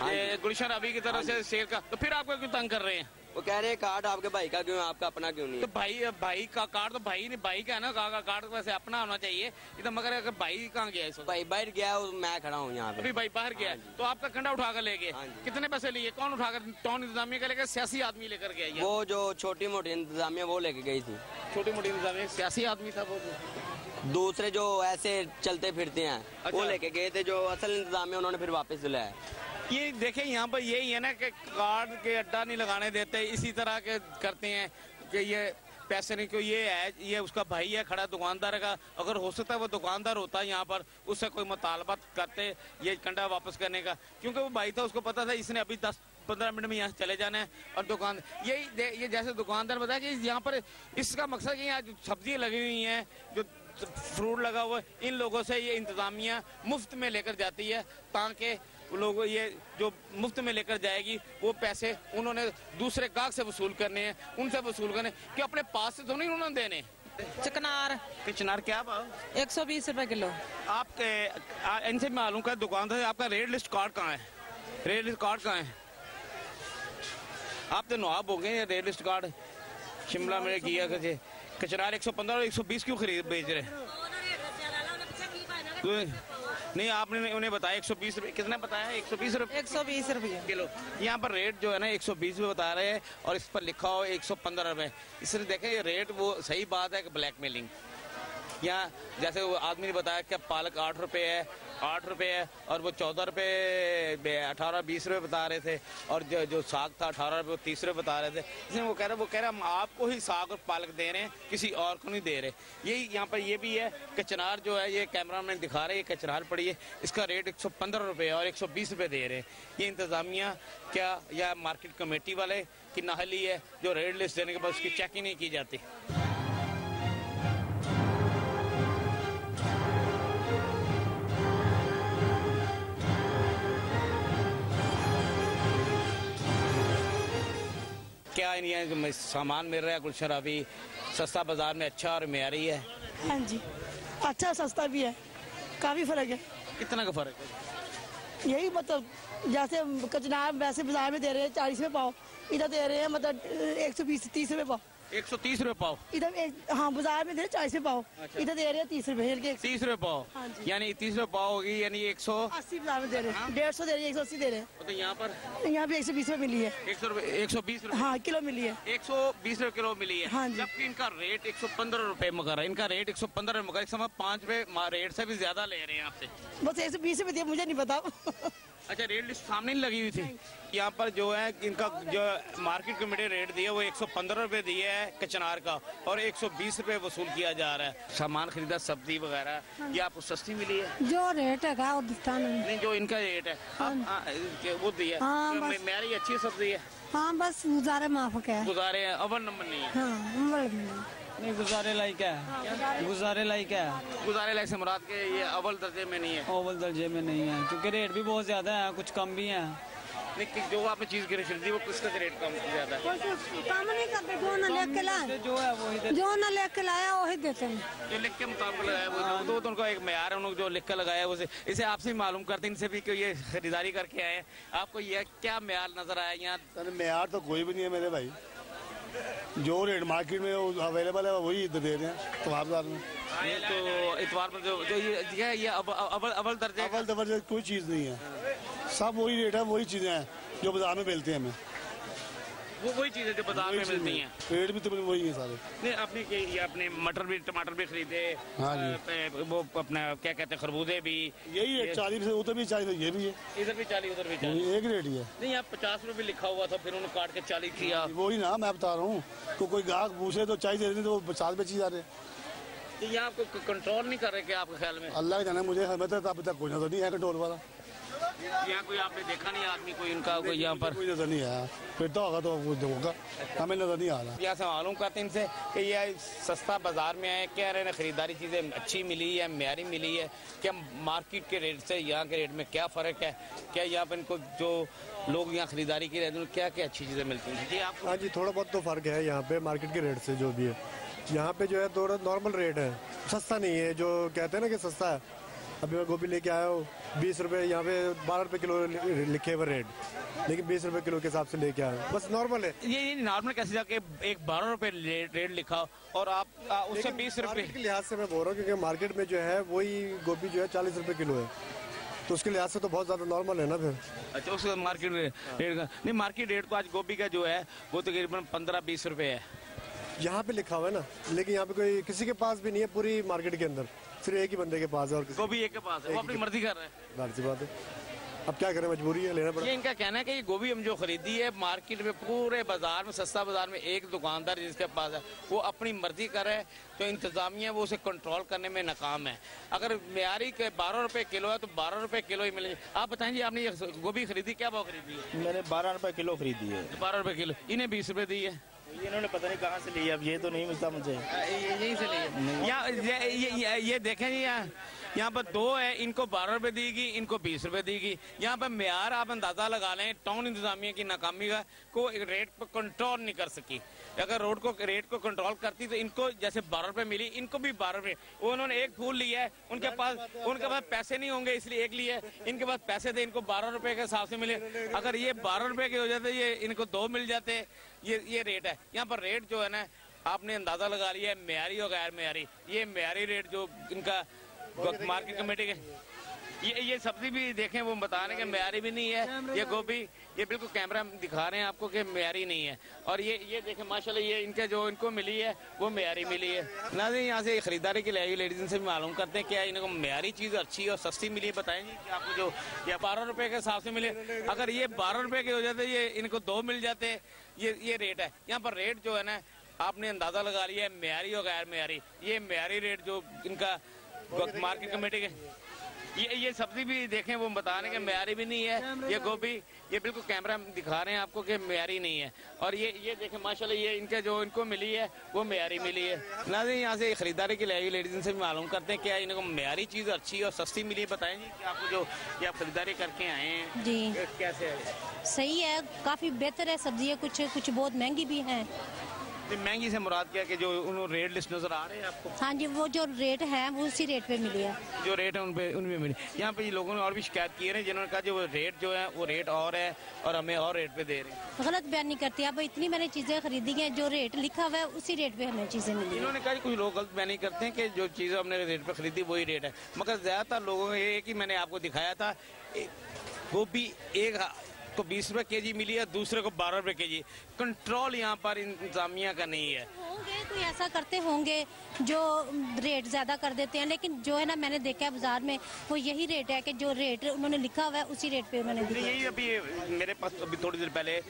ہاں جی۔
گلشن ابھی کی طرح سے ہاں جی۔ شیر کا۔ تو پھر آپ کو کیوں تنگ کر رہے ہیں؟
وہ کہہ رہے ہیں کارڈ آپ کے بھائی کا کیوں آپ کا اپنا کیوں نہیں تو
بھائی بھائی کا کارڈ تو بھائی نہیں بھائی کا ہے نا کارڈ ویسے اپنا ہونا چاہیے۔ یہ تو مگر اگر بھائی کہاں گیا ہے بھائی
باہر گیا ہے میں کھڑا ہوں یہاں پہ۔
بھائی باہر گیا ہے۔ ہاں جی۔ تو آپ کا کھنڈا اٹھا کر لے گئے۔ کتنے پیسے لیے؟ کون اٹھا کر ٹاؤن انتظامیہ کا لے کر سیاسی آدمی لے کر گیا
وہ جو چھوٹی موٹی انتظامیہ وہ لے کے گئی تھی۔
چھوٹی موٹی انتظامیہ سیاسی آدمی تھا وہ۔
دوسرے جو ایسے چلتے پھرتے ہیں اچھا۔ وہ لے کے گئے تھے جو اصل انتظام ہے انہوں نے پھر واپس دلایا۔
یہ دیکھیں یہاں پر یہی ہے نا کہ کارڈ کے اڈا نہیں لگانے دیتے اسی طرح کے کرتے ہیں کہ یہ پیسے نہیں کیوں یہ ہے یہ اس کا بھائی ہے کھڑا دکاندار کا اگر ہو سکتا ہے وہ دکاندار ہوتا ہے یہاں پر اس سے کوئی مطالبہ کرتے یہ کنڈا واپس کرنے کا۔ کیونکہ وہ بھائی تھا اس کو پتا تھا اس نے ابھی دس پندرہ منٹ میں یہاں چلے جانا ہے اور دکان یہ یہ جیسے دکاندار بتایا کہ یہاں پر اس کا مقصد کہ یہاں جو سبزیاں لگی ہوئی ہیں جو فروٹ لگا ہوا ہے۔ ان لوگوں سے یہ انتظامیہ مفت میں لے کر جاتی ہے تاکہ لوگوں یہ جو مفت میں لے کر جائے گی وہ پیسے انہوں نے دوسرے گاہک سے وصول کرنے ہیں ان سے وصول کرنے کہ اپنے پاس سے تو نہیں انہوں نے دینے
چکنار۔
چکنار کیا بھاؤ؟
ایک سو بیس روپے کلو۔
آپ کے ان سے معلوم کر دکان سے آپ کا ریڈ لسٹ کارڈ کہاں ہے؟ ریڈ لسٹ کارڈ کہاں ہے؟ آپ تو نواب ہو گئے ریڈ لسٹ کارڈ شملہ میں کیا کرتے کچرار ایک سو پندرہ اور ایک سو بیس کیوں خرید بیچ رہے نہیں آپ نے انہیں بتایا ایک سو بیس روپے کس نے بتایا ایک سو بیس روپے؟ ایک سو
بیس روپے۔
کلو۔ یہاں پر ریٹ جو ہے نا ایک سو بیس روپے بتا رہے ہیں اور اس پر لکھا ہو ایک سو پندرہ روپے۔ اس نے دیکھا یہ ریٹ وہ صحیح بات ہے کہ بلیک میلنگ۔ یہاں جیسے وہ آدمی نے بتایا کہ پالک آٹھ روپے ہے آٹھ روپے ہے اور وہ چودہ روپے اٹھارہ بیس روپے بتا رہے تھے اور جو جو ساگ تھا اٹھارہ روپے تیس روپے بتا رہے تھے۔ اس لیے وہ کہہ رہے وہ کہہ رہے ہم آپ کو ہی ساگ اور پالک دے رہے ہیں، کسی اور کو نہیں دے رہے۔ یہی یہاں پر یہ بھی ہے کہ چنار جو ہے، یہ کیمرہ مین دکھا رہے یہ کچنار پڑی ہے۔ اس کا ریٹ ایک سو پندرہ روپے اور ایک سو بیس روپے دے رہے ہیں۔ یہ انتظامیہ کیا یا مارکیٹ کمیٹی والے کی نہلی ہے جو ریٹ لسٹ دینے کے بعد اس کی چیک ہی نہیں کی جاتی۔ کیا ہے نہیں یعنی سامان مل رہا ہے گلشن ابھی سستا بازار میں اچھا اور معیاری ہے۔
ہاں جی اچھا سستا بھی ہے۔ کافی فرق ہے۔
کتنا کا فرق ہے؟
یہی مطلب جیسے کچنار ویسے بازار میں دے رہے ہیں چالیس میں پاؤ ادھر دے رہے ہیں مطلب ایک سو بیس تیس میں پاؤ۔
ایک سو تیس روپے پاؤ
ادھر ہاں بازار میں دے چالیس روپے پاؤ
ادھر
دے رہے ہیں تیس روپے
تیس روپے پاؤ یعنی تیس روپے پاؤ ہوگی یعنی ایک سو
اسی بازار میں دے رہے ڈیڑھ سو دے رہے ایک سو اسی دے رہے
تو یہاں پر
یہاں پہ ایک سو بیس روپے ملی ہے
ایک سو ایک سو بیس ہاں
کلو ملی ہے
ایک سو بیس روپے کلو ملی ہے ہاں جبکہ ان کا ریٹ ایک سو پندرہ روپے مگر ان کا ریٹ ایک سو پندرہ مگر ایک سو پانچ روپے ریٹ سے بھی زیادہ لے رہے ہیں آپ سے
بس ایک سو بیس روپے مجھے نہیں پتا
اچھا ریٹ لسٹ سامنے نہیں لگی ہوئی تھی؟ یہاں پر جو ہے ان کا جو مارکیٹ کمیٹی ریٹ دیا وہ ایک سو پندرہ روپے دیا ہے کچنار کا اور ایک سو بیس روپے وصول کیا جا رہا ہے۔ سامان خریدا سبزی وغیرہ ہاں۔ یہ آپ کو سستی ملی ہے؟
جو ریٹ ہے تھا نہیں۔
جو ان کا ریٹ ہے۔ ہاں۔ ہاں، وہ دیا معیاری اچھی سبزی ہے۔
ہاں بس گزارے معاف ہے
گزارے اول نمبر نہیں
ہے۔
نہیں گزارے لائق ہے۔ گزارے لائق ہے۔
گزارے لائق سے مراد کے یہ اول درجے میں نہیں ہے۔
اول درجے میں نہیں ہے کیونکہ ریٹ بھی بہت زیادہ ہے کچھ کم بھی ہیں۔
جو آپ نے چیز کی ریٹ وہ کس کا ریٹ کم زیادہ ہے؟ کم نہیں کرتے جو نہ
لے کے لائے۔ جو ہے وہی دیتے جو نہ
لے کے لایا وہی دیتے ہیں۔
جو لکھ کے مطابق لگایا وہ تو ان کو ایک معیار ہے انہوں جو لکھ کے لگایا ہے اسے آپ سے معلوم کرتے ہیں ان سے بھی کہ یہ خریداری کر کے آئے ہیں۔ آپ کو یہ کیا معیار نظر آیا یہاں؟
معیار تو کوئی بھی نہیں ہے میرے بھائی۔ جو ریٹ مارکیٹ میں اویلیبل ہے وہی دے رہے ہیں اتوار بازار میں۔
تو اتوار جو ہے یہ اول درجہ اول
درجہ کوئی چیز نہیں ہے۔ ہاں۔ سب وہی ریٹ ہے وہی چیزیں ہیں جو بازار میں ملتے ہیں ہمیں۔
وہی چیزیں جو بازار میں ملتی ہیں۔
پیڑ بھی تمہیں مطلب وہی ہیں سارے۔
نہیں اپنے اپنے مٹر بھی ٹماٹر بھی خریدے ہاں جی۔ وہ اپنا کیا کہتے ہیں خربوزے بھی۔
یہی ہے چالیس ادھر بھی چالیس یہ بھی ہے۔
ادھر بھی چالیس ادھر بھی چالیس۔
ایک ریٹ ہی ہے۔
نہیں آپ پچاس روپے لکھا ہوا تھا پھر انہوں نے کاٹ کے چالیس کیا۔ ہاں جی،
وہی نا میں بتا رہا ہوں۔ کہ کوئی گاہک پوچھے تو چالیس دے دیں تو وہ پچاس بیچی جا رہے ہیں۔
یہ آپ کو کنٹرول نہیں کر رہے کہ آپ کے خیال میں؟
اللہ کے جانا مجھے ہمیں تو نہیں ہے کنٹرول والا۔ یہاں
کوئی آپ نے دیکھا نہیں آدمی کوئی ان کا کوئی یہاں پر؟
کوئی نظر نہیں آیا۔ پھرتا ہوگا تو ہمیں نظر نہیں آ رہا۔
یہاں سے معلوم کرتے ہیں ان سے کہ یہ سستا بازار میں آئے کہہ رہے ہیں خریداری چیزیں اچھی ملی ہے معیاری ملی ہے۔ کیا مارکیٹ کے ریٹ سے یہاں کے ریٹ میں کیا فرق ہے؟ کیا یہاں پر ان کو جو لوگ یہاں خریداری کی رہتے ہیں کیا کیا اچھی چیزیں ملتی ہیں؟ جی ہاں جی
تھوڑا بہت تو فرق ہے یہاں پہ مارکیٹ کے ریٹ سے جو بھی ہے۔ یہاں پہ جو ہے تھوڑا نارمل ریٹ ہے۔ سستا نہیں ہے جو کہتے ہیں نا کہ سستا ہے۔ ابھی میں گوبھی لے کے آیا ہوں بیس روپے یہاں پہ بارہ روپے کلو لکھے ہوئے ریٹ لیکن بیس روپے کلو کے حساب سے لے کے آیا ہوں۔ بس نارمل ہے۔
یہ نارمل کیسے جا کے ایک بارہ روپے ریٹ لکھا اور آپ اس سے بیس روپے کے
لحاظ سے میں بول رہا ہوں کیونکہ مارکیٹ میں جو ہے وہی گوبھی جو ہے چالیس روپے کلو ہے۔ تو اس کے لحاظ سے تو بہت زیادہ نارمل ہے نا پھر۔
اچھا اس مارکیٹ ریٹ کا نہیں مارکیٹ ریٹ تو آج گوبھی کا جو ہے وہ تقریباً پندرہ بیس روپے ہے۔
یہاں پہ لکھا ہوا ہے نا لیکن یہاں پہ کوئی کسی کے پاس بھی نہیں ہے پوری مارکیٹ کے اندر۔ صرف ایک ہی بندے کے پاس ہے اور کسی گوبھی
ایک کے پاس ہے وہ اپنی مرضی کر رہے ہیں۔
بات ہے۔ اب کیا کریں مجبوری ہے لینا پڑا۔
یہ ان کا کہنا ہے کہ یہ گوبھی ہم جو خریدی ہے مارکیٹ میں پورے بازار میں سستا بازار میں ایک دکاندار جس کے پاس ہے وہ اپنی مرضی کر رہے تو انتظامیہ وہ اسے کنٹرول کرنے میں ناکام ہے۔ اگر معیاری کے بارہ روپے کلو ہے تو بارہ روپے کلو ہی ملے آپ بتائیں جی آپ نے یہ گوبھی خریدی کیا بھاؤ خریدی ہے؟
میں نے بارہ روپے کلو خریدی ہے۔
بارہ روپے کلو انہیں بیس روپے دی ہے۔
انہوں نے پتہ نہیں کہاں سے لی اب یہ تو نہیں ملتا مجھے۔ یہیں سے
لی یہ دیکھیں جی یہاں پر دو ہے، ان کو بارہ روپے دی گی، ان کو بیس روپے دی گی۔ یہاں پر معیار آپ اندازہ لگا لیں، ٹاؤن انتظامیہ کی ناکامی کا کو ریٹ پر کنٹرول نہیں کر سکی۔ اگر روڈ کو، ریٹ کو کنٹرول کرتی تو ان کو جیسے بارہ روپے ملی، ان کو بھی بارہ روپے۔ انہوں نے ایک پھول لیا ہے، ان کے پاس، ان کے پاس پیسے نہیں ہوں گے، اس لیے ایک لیے۔ ان کے پاس پیسے تھے، ان کو بارہ روپے کے حساب سے ملے۔ اگر یہ بارہ روپے کے ہو جاتے یہ ان کو دو مل جاتے، یہ یہ ریٹ ہے۔ یہاں پر ریٹ جو ہے نا، آپ نے اندازہ لگا لیا ہے، معیاری اور غیر معیاری۔ یہ معیاری ریٹ جو ان کا وقت مارکیٹ کمیٹی کے۔ یہ یہ سبزی بھی دیکھیں، وہ بتا رہے ہیں کہ معیاری بھی نہیں ہے۔ یہ گوبھی، یہ بالکل کیمرہ دکھا رہے ہیں آپ کو کہ معیاری نہیں ہے۔ اور یہ یہ دیکھیں، ماشاءاللہ یہ ان کے جو ان کو ملی ہے، وہ معیاری ملی ہے۔ ناظرین جی، یہاں سے خریداری کے لیے لیڈیز سے معلوم کرتے ہیں کیا ان کو معیاری چیز اچھی اور سستی ملی ہے، بتائیں گے کہ آپ کو جو یہ بارہ روپے کے حساب سے ملے۔ اگر یہ بارہ روپے کے ہو جاتے یہ ان کو دو مل جاتے، یہ یہ ریٹ ہے۔ یہاں پر ریٹ جو ہے نا، آپ نے اندازہ لگا لیا ہے، معیاری اور غیر معیاری۔ یہ معیاری ریٹ جو ان کا مارکیٹ کمیٹی کے۔ یہ یہ سبزی بھی دیکھیں وہ بتا رہے ہیں کہ معیاری بھی نہیں ہے۔ یہ گوبھی یہ بالکل کیمرہ دکھا رہے ہیں آپ کو کہ معیاری نہیں ہے۔ اور یہ یہ دیکھیں ماشاءاللہ یہ ان کے جو ان کو ملی ہے وہ معیاری ملی ہے۔ ناظرین یہاں سے خریداری کی لائی لیڈیز سے بھی معلوم کرتے ہیں کیا ان کو معیاری چیز اچھی اور سستی ملی ہے۔ بتائیں جی کہ آپ کو جو یہ آپ خریداری کر کے آئے ہیں
جی۔
کیسے ہے؟
صحیح ہے کافی بہتر ہے سبزیاں کچھ کچھ بہت مہنگی بھی ہیں۔
مہنگی سے مراد کیا کہ جو انہوں ریٹ لسٹ نظر آ رہے ہیں آپ کو؟
ہاں جی وہ جو ریٹ ہے وہ اسی ریٹ پہ ملی ہے
جو ریٹ ہے ان پہ ان پہ ملی۔ یہاں پہ لوگوں نے اور بھی شکایت کی ہیں جنہوں نے کہا جو ریٹ جو ہے وہ ریٹ اور ہے اور ہمیں اور ریٹ پہ دے رہے ہیں۔
غلط بیانی کرتی ہے اب اتنی میں نے چیزیں خریدی ہیں جو ریٹ لکھا ہوا ہے اسی ریٹ پہ ہمیں چیزیں ملی انہوں
نے کہا کہ کچھ لوگ غلط بیان نہیں کرتے ہیں کہ جو چیزیں ہم نے ریٹ پہ خریدی وہی ریٹ ہے۔ مگر زیادہ تر لوگوں کو یہ کہ میں نے آپ کو دکھایا تھا وہ بھی ایک کو بیس روپے کے جی ملی ہے دوسرے کو بارہ روپے کے جی۔ کنٹرول یہاں پر انتظامیہ کا نہیں ہے۔
ہوں گے کوئی ایسا کرتے ہوں گے جو ریٹ زیادہ کر دیتے ہیں لیکن جو ہے نا میں نے دیکھا ہے بازار میں وہ یہی ریٹ ہے کہ جو ریٹ انہوں نے لکھا ہوا ہے اسی ریٹ پہ انہوں نے یہی
ابھی میرے پاس ابھی تھوڑی دیر پہلے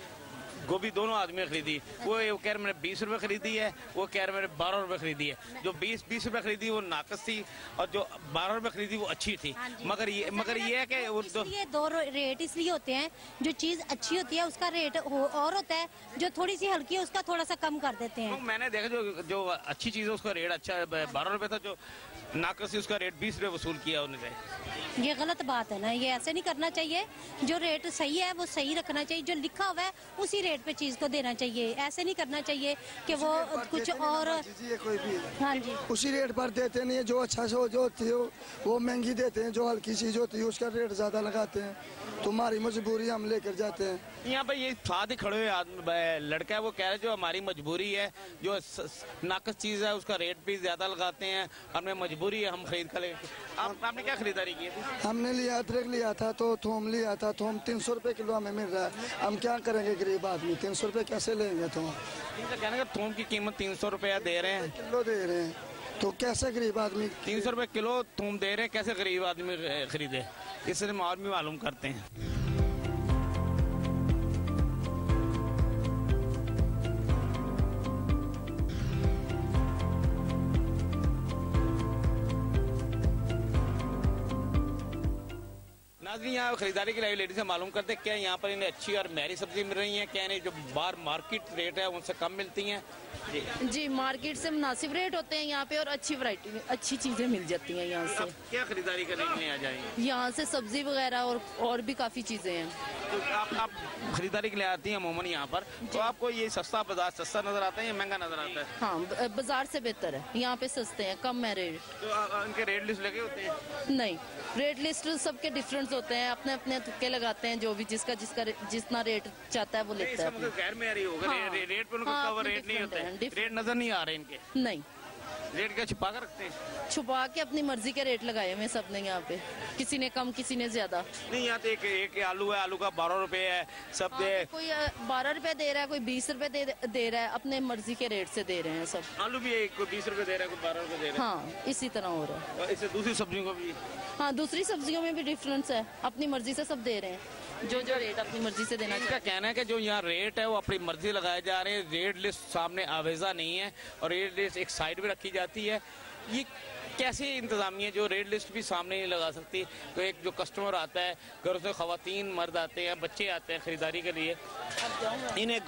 گوبھی دونوں آدمی نے خریدی۔ وہ کہہ رہے میں نے بیس روپے خریدی ہے وہ کہہ رہے میں نے بارہ روپے خریدی ہے۔ جو بیس بیس روپے خریدی وہ ناقص تھی اور جو بارہ روپے خریدی وہ اچھی تھی۔ ہاں جی۔ مگر یہ اچھا، مگر یہ ہے کہ
یہ دو ریٹ اس لیے ہوتے ہیں جو چیز اچھی ہوتی ہے اس کا ریٹ اور ہوتا ہے جو تھوڑی سی ہلکی ہے اس کا تھوڑا سا کم کر دیتے ہیں۔
میں نے دیکھا جو اچھی چیز ہے اس کا ریٹ اچھا بارہ روپے تھا جو ناقص اس کا ریٹ بیس روپے وصول کیا انہوں نے۔
یہ غلط بات ہے نا یہ ایسے نہیں کرنا چاہیے۔ جو ریٹ صحیح ہے وہ صحیح رکھنا چاہیے۔ جو لکھا ہوا ہے اسی ریٹ پہ چیز کو دینا چاہیے۔ ایسے نہیں کرنا چاہیے کہ وہ کچھ اور ہاں جی۔
اسی ریٹ پر دیتے نہیں جو اچھا سے جو ہوتی ہو وہ مہنگی دیتے ہیں۔ جو ہلکی چیز ہوتی ہے اس کا ریٹ زیادہ لگاتے ہیں۔ تمہاری مجبوری ہم لے کر جاتے ہیں۔
یہاں پہ یہ ساتھ ہی کھڑے ہوئے لڑکا ہے وہ کہہ رہے جو ہماری مجبوری ہے جو ناقص چیز ہے اس کا ریٹ بھی زیادہ لگاتے ہیں۔ ہمیں مجبوری مجبوری ہے ہم خرید کر لیں آپ آپ نے کیا خریداری کی ہے؟
ہم نے لیا ادرک لیا تھا تو تھوم لیا تھا تھوم تین سو روپے کلو ہمیں مل رہا ہے۔ ہم کیا کریں گے غریب آدمی؟ تین سو روپے کیسے لیں گے تھوم
کہنا تھوم کی قیمت تین سو روپیہ دے رہے ہیں۔
کلو دے رہے ہیں۔ تو کیسے غریب آدمی؟ تین سو
روپے کلو تھوم دے رہے ہیں کیسے غریب آدمی خریدے؟ اس لیے ہم آدمی معلوم کرتے ہیں۔ آدمی یہاں خریداری کے لیے لیڈی سے معلوم کرتے ہیں کیا یہاں پر انہیں اچھی اور میری سبزی مل رہی ہیں۔ کیا انہیں جو باہر مارکیٹ ریٹ ہے ان سے کم ملتی ہیں؟
جی مارکیٹ سے مناسب ریٹ ہوتے ہیں یہاں پہ اور اچھی ورائٹی اچھی چیزیں مل جاتی ہیں یہاں سے۔
کیا خریداری کرنے کے لیے آ جائیں؟
یہاں سے سبزی وغیرہ اور اور بھی کافی چیزیں ہیں۔
آپ خریداری کے لیے آتی ہیں عموماً یہاں پر۔ تو جی۔ آپ کو یہ سستا بازار سستا نظر آتا ہے یا مہنگا نظر آتا ہے؟
ہاں بازار سے بہتر ہے۔ یہاں پہ سستے ہیں کم ہے ریٹ۔
تو ان کے ریٹ لسٹ لگے ہوتے ہیں؟
نہیں ریٹ لسٹ سب کے ڈفرینس ہوتے ہیں۔ اپنے اپنے تکے لگاتے ہیں جو بھی جس کا جس کا جتنا ریٹ چاہتا ہے وہ لیتا ہے مطلب
غیر معیاری ہوگا۔ ہاں، ریٹ پر ان کا ہاں، ریٹ نہیں ہوتا ہے ڈفرینٹ ریٹ نظر نہیں آ رہے ان کے۔
نہیں۔
ریٹ کیا چھپا کر رکھتے ہیں؟
چھپا کے اپنی مرضی کے ریٹ لگائے ہوئے سب نے یہاں پہ۔ کسی نے کم کسی نے زیادہ۔
نہیں یہاں تو ایک ایک آلو ہے آلو کا بارہ روپے ہے سب دے۔ ہاں،
کوئی بارہ روپے دے رہا ہے کوئی بیس روپے دے رہا ہے اپنے مرضی کے ریٹ سے دے رہے ہیں سب۔
آلو بھی کوئی بیس روپے دے رہا ہے کوئی بارہ روپے دے رہا ہے۔
ہاں اسی طرح ہو رہا
ہے۔ اس سے دوسری سبزیوں کو بھی۔
ہاں دوسری سبزیوں میں بھی ڈیفرنس ہے۔ اپنی مرضی سے سب دے رہے ہیں۔ جو جو ریٹ اپنی مرضی سے دینا چاہتے
ہیں۔ کہنا ہے کہ جو یہاں ریٹ ہے وہ اپنی مرضی لگائے جا رہے ہیں۔ ریٹ لسٹ سامنے آویزہ نہیں ہے اور ریٹ لسٹ ایک سائیڈ میں رکھی جاتی ہے۔ یہ کیسے انتظامیہ جو ریڈ لسٹ بھی سامنے نہیں لگا سکتی؟ تو ایک جو کسٹمر آتا ہے گھروں سے خواتین مرد آتے ہیں، بچے آتے ہیں خریداری کے لیے، انہیں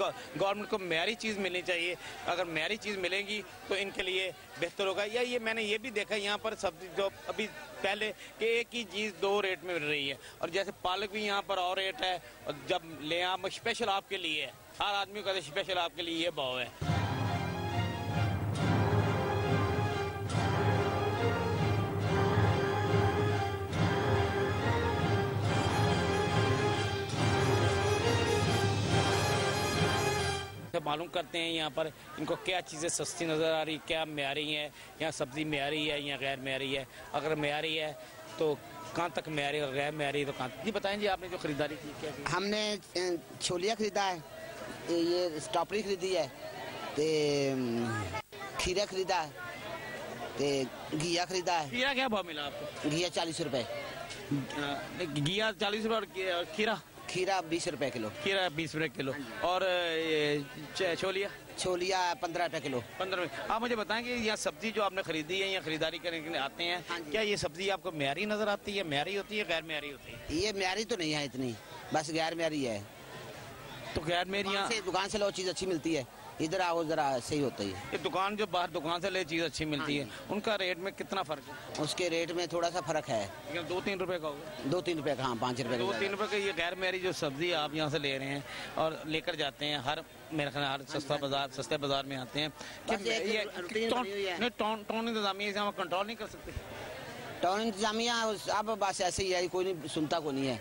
گورنمنٹ کو معیاری چیز ملنی چاہیے۔ اگر معیاری چیز ملے گی تو ان کے لیے بہتر ہوگا۔ یا یہ میں نے یہ بھی دیکھا یہاں پر سبزی جو ابھی پہلے کہ ایک ہی چیز دو ریٹ میں مل رہی ہے۔ اور جیسے پالک بھی یہاں پر اور ریٹ ہے، اور جب لیں آپ اسپیشل آپ کے لیے ہر آدمی کا اسپیشل آپ کے لیے یہ بھاؤ ہے۔ معلوم کرتے ہیں یہاں پر ان کو کیا چیزیں سستی نظر آ رہی کیا معیاری ہے یہاں سبزی معیاری ہے یا غیر معیاری ہے؟ اگر معیاری ہے تو کہاں تک معیاری اور غیر معیاری تو کہاں جی بتائیں جی آپ نے جو خریداری کی کیا
ہم نے چھولیا خریدا ہے یہ اسٹاپری خریدی ہے کھیرا خریدا ہے گھیا خریدا ہے۔
گھیا کیا بھاؤ ملا آپ کو؟
گھیا چالیس روپے۔
گھیا چالیس روپے اور کھیرا؟
کھیرا بیس روپے کلو۔
کھیرا بیس روپے کلو۔ ہاں جی۔ اور چھولیا؟
چھولیا پندرہ روپے کلو۔
پندرہ آپ مجھے بتائیں کہ یہ سبزی جو آپ نے خریدی ہے یا خریداری کرنے کے لیے آتے ہیں ہاں جی۔ کیا یہ سبزی آپ کو معیاری نظر آتی ہے معیاری ہوتی ہے غیر معیاری ہوتی ہے؟
یہ معیاری تو نہیں ہے اتنی بس غیر معیاری ہے۔
تو غیر معیاری
دکان سے لو چیز اچھی ملتی ہے۔ ادھر آؤ ذرا ایسے ہی ہوتا ہے۔
یہ دکان جو باہر دکان سے لے چیز اچھی ملتی ہے ہاں جی۔ ان کا ریٹ میں کتنا فرق ہے؟
اس کے ریٹ میں تھوڑا سا فرق ہے۔
دو تین روپے کا ہوگا۔
دو تین روپے کا ہاں پانچ روپے دو تین
روپے کا یہ غیر میری جو سبزی آپ یہاں سے لے رہے ہیں اور لے کر جاتے ہیں ہر میرے خیال ہر ہاں جی، سستا ہاں جی۔ بازار سستے بازار میں آتے ہیں۔ ٹون انتظامیہ سے ہم کنٹرول نہیں کر سکتے۔
ٹاؤن انتظامیہ اب بس ایسے ہی ہے کوئی نہیں سنتا کو نہیں ہے۔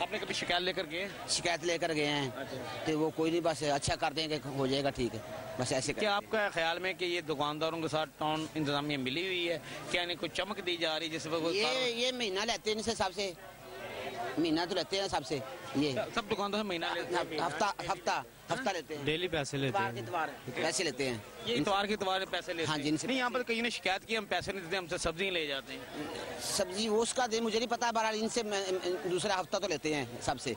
آپ نے کبھی شکایت لے کر گئے
شکایت لے کر گئے ہیں
اچھا۔
کہ وہ کوئی نہیں بس اچھا کر دیں کہ ہو جائے گا ٹھیک ہے۔ بس ایسے کیا
آپ کا خیال میں کہ یہ دکانداروں کے ساتھ ٹاؤن انتظامیہ ملی ہوئی ہے؟ کیا انہیں کوئی چمک دی جا رہی ہے جس وقت یہ
مہینہ لیتے ہیں ان سے۔ مہینہ تو لیتے ہیں سب سے یہ۔
سب دکانداروں سے مہینہ ہفتہ
ہفتہ۔ ہفتہ لیتے ہیں۔
ڈیلی پیسے لیتے ہیں۔
اتوار پیسے لیتے ہیں۔
یہ اتوار کے اتوار پیسے لیتے ہاں جی، نہیں یہاں پر کہیں نے شکایت کی ہم پیسے نہیں دیتے ہم سے سبزی لے جاتے ہیں۔
سبزی وہ اس کا دے مجھے نہیں پتا بہرحال ان سے دوسرا ہفتہ تو لیتے ہیں سب سے۔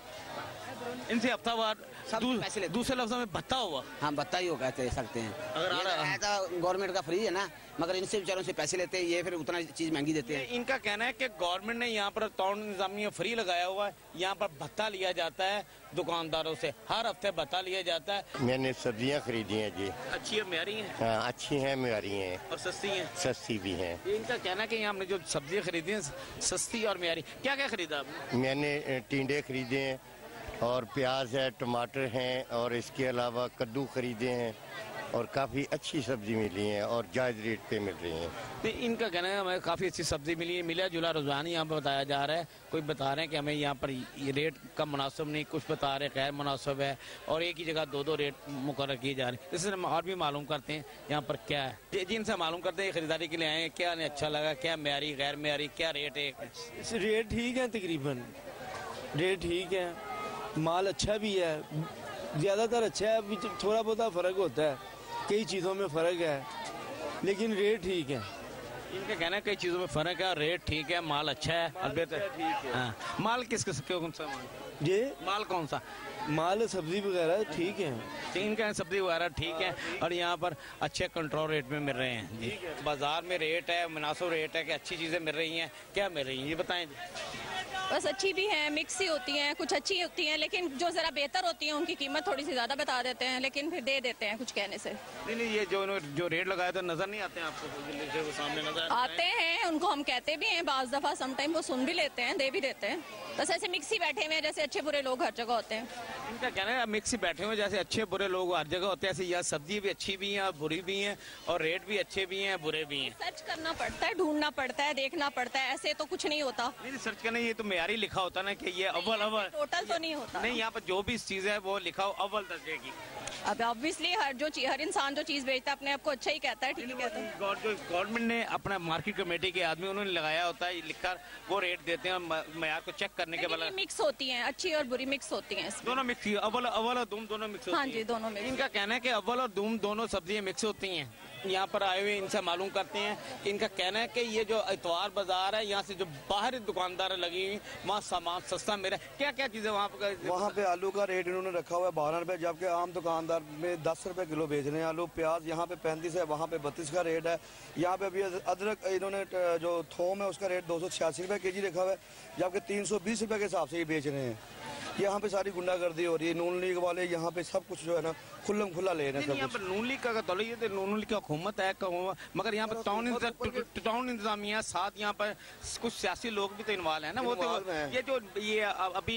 ان سے ہفتہ وار دوسرے لفظوں میں بھتا ہوا۔
ہاں بھتا ہی ہو کہتے سکتے ہیں
اگر
گورنمنٹ کا فری ہے نا مگر ان سے بیچاروں سے پیسے لیتے ہیں یہ پھر اتنا چیز مہنگی دیتے ہیں۔
ان کا کہنا ہے کہ گورنمنٹ نے یہاں پر طور نظامی فری لگایا ہوا ہے یہاں پر بھتا لیا جاتا ہے دکانداروں سے۔ ہر ہفتے بھتا لیا جاتا ہے۔
میں نے سبزیاں خریدی ہیں جی۔
اچھی ہیں میاری ہیں؟
ہاں اچھی ہیں میاری ہیں۔
اور سستی ہیں؟
سستی بھی ہیں۔
ان کا کہنا ہے کہ ہم نے جو سبزیاں خریدی ہیں سستی اور میاری کیا کیا خریدا آپ
میں نے ٹینڈے خریدے ہیں اور پیاز ہے ٹماٹر ہیں اور اس کے علاوہ کدو خریدے ہیں اور کافی اچھی سبزی ملی ہے اور جائز ریٹ پہ مل رہی ہیں۔
ان کا کہنا ہے ہمیں کافی اچھی سبزی ملی ہے ملا جلا رجحان یہاں پہ بتایا جا رہا ہے۔ کوئی بتا رہے ہیں کہ ہمیں یہاں پر یہ ریٹ کا مناسب نہیں کچھ بتا رہے غیر مناسب ہے اور ایک ہی جگہ دو دو ریٹ مقرر کیے جا رہے ہیں۔ اس سے ہم اور بھی معلوم کرتے ہیں یہاں پر کیا ہے۔ جی، جی، جن سے معلوم کرتے ہیں خریداری کے لیے آئے ہیں کیا اچھا لگا کیا معیاری غیر معیاری کیا ریٹ ہے؟
ریٹ ٹھیک ہے تقریباً ریٹ ٹھیک ہے۔ مال اچھا بھی ہے زیادہ تر اچھا ہے تھوڑا بہت فرق ہوتا ہے۔ کئی چیزوں میں فرق ہے لیکن ریٹ ٹھیک ہے۔
ان کا کہنا ہے کئی چیزوں میں فرق ہے اور ریٹ ٹھیک ہے مال اچھا ہے البتہ
اچھا
ہاں۔ مال کس کس کون سا
جی؟
مال کون سا؟
مال سبزی وغیرہ ٹھیک ہے۔
جی، ان کا سبزی وغیرہ ٹھیک ہے ہاں۔ اور یہاں پر اچھے کنٹرول ریٹ میں مل رہے ہیں۔ جی بازار میں ریٹ ہے مناسب ریٹ ہے کہ اچھی چیزیں مل رہی ہیں کیا مل رہی ہیں؟ یہ بتائیں جی۔
بس اچھی بھی ہیں مکس ہی ہوتی ہیں کچھ اچھی ہوتی ہیں لیکن جو ذرا بہتر ہوتی ہیں ان کی قیمت تھوڑی سی زیادہ بتا دیتے ہیں لیکن پھر دے دیتے ہیں کچھ کہنے سے۔
نہیں یہ جو جو ریٹ لگایا تھا نظر نہیں آتے ہیں آپ کو سامنے نظر آتے
ہیں؟ ان کو ہم کہتے بھی ہیں بعض دفعہ سم ٹائم وہ سن بھی لیتے ہیں دے بھی دیتے ہیں۔ بس ایسے مکس ہی بیٹھے ہوئے ہیں جیسے اچھے برے لوگ ہر جگہ ہوتے ہیں۔
ان کا کہنا ہے مکس ہی بیٹھے ہوئے جیسے اچھے برے لوگ ہر جگہ ہوتے ہیں ایسے یا سبزی بھی اچھی بھی ہیں بری بھی ہیں اور ریٹ بھی اچھے بھی ہیں برے بھی ہیں۔
سرچ کرنا پڑتا ہے ڈھونڈنا پڑتا ہے دیکھنا پڑتا ہے ایسے تو کچھ نہیں ہوتا۔
نہیں سرچ کرنا یہ تو معیاری لکھا ہوتا نا کہ یہ اول اول ٹوٹل تو
نہیں ہوتا۔ نہیں
یہاں پر جو بھی چیز ہے وہ لکھا ہو اول درجے کی۔
اب آبویسلی ہر جو ہر انسان جو چیز بیچتا ہے اپنے آپ کو اچھا ہی کہتا ہے ٹھیک ہے۔
جو گورنمنٹ نے اپنا مارکیٹ کمیٹی کے آدمی انہوں نے لگایا ہوتا ہے لکھ کر وہ ریٹ دیتے ہیں اور معیار کو چیک کرنے کے بعد
مکس ہوتی ہیں اچھی اور بری مکس ہوتی ہیں دونوں
مکس اول اول اور دوم دونوں مکس ہاں جی، ہوتی ہیں ہاں جی
دونوں مکس ان
کا کہنا ہے کہ اول اور دوم دونوں سبزیاں مکس ہوتی ہیں۔ یہاں پر آئے ہوئے ان سے معلوم کرتے ہیں کہ ان کا کہنا ہے کہ یہ جو اتوار بازار ہے یہاں سے جو باہر دکاندار لگی ہوئی وہاں سامان سستا میرا کیا کیا چیزیں وہاں پر وہاں
پہ آلو کا ریٹ انہوں نے رکھا ہوا ہے بارہ روپے جبکہ عام دکاندار میں دس روپے کلو بیج رہے ہیں۔ آلو پیاز یہاں پہ پینتیس ہے وہاں پہ بتیس کا ریٹ ہے۔ یہاں پہ ابھی ادرک انہوں نے جو تھوم ہے اس کا ریٹ دو سو چھیاسی روپے کے جی رکھا ہوا ہے جبکہ تین سو بیس روپے کے حساب سے یہ بیچ رہے ہیں۔ یہاں پہ ساری گنڈہ گردی ہو رہی ہے نون لیگ والے یہاں پہ سب کچھ جو ہے نا کھلم کھلا لے رہے ہیں یعنی
نون لیگ کا نون لیگ کا حکومت ہے مگر یہاں پر ٹاؤن انتظامیہ ساتھ یہاں پر کچھ سیاسی لوگ بھی تو انوال ہیں نا وہ یہ جو یہ ابھی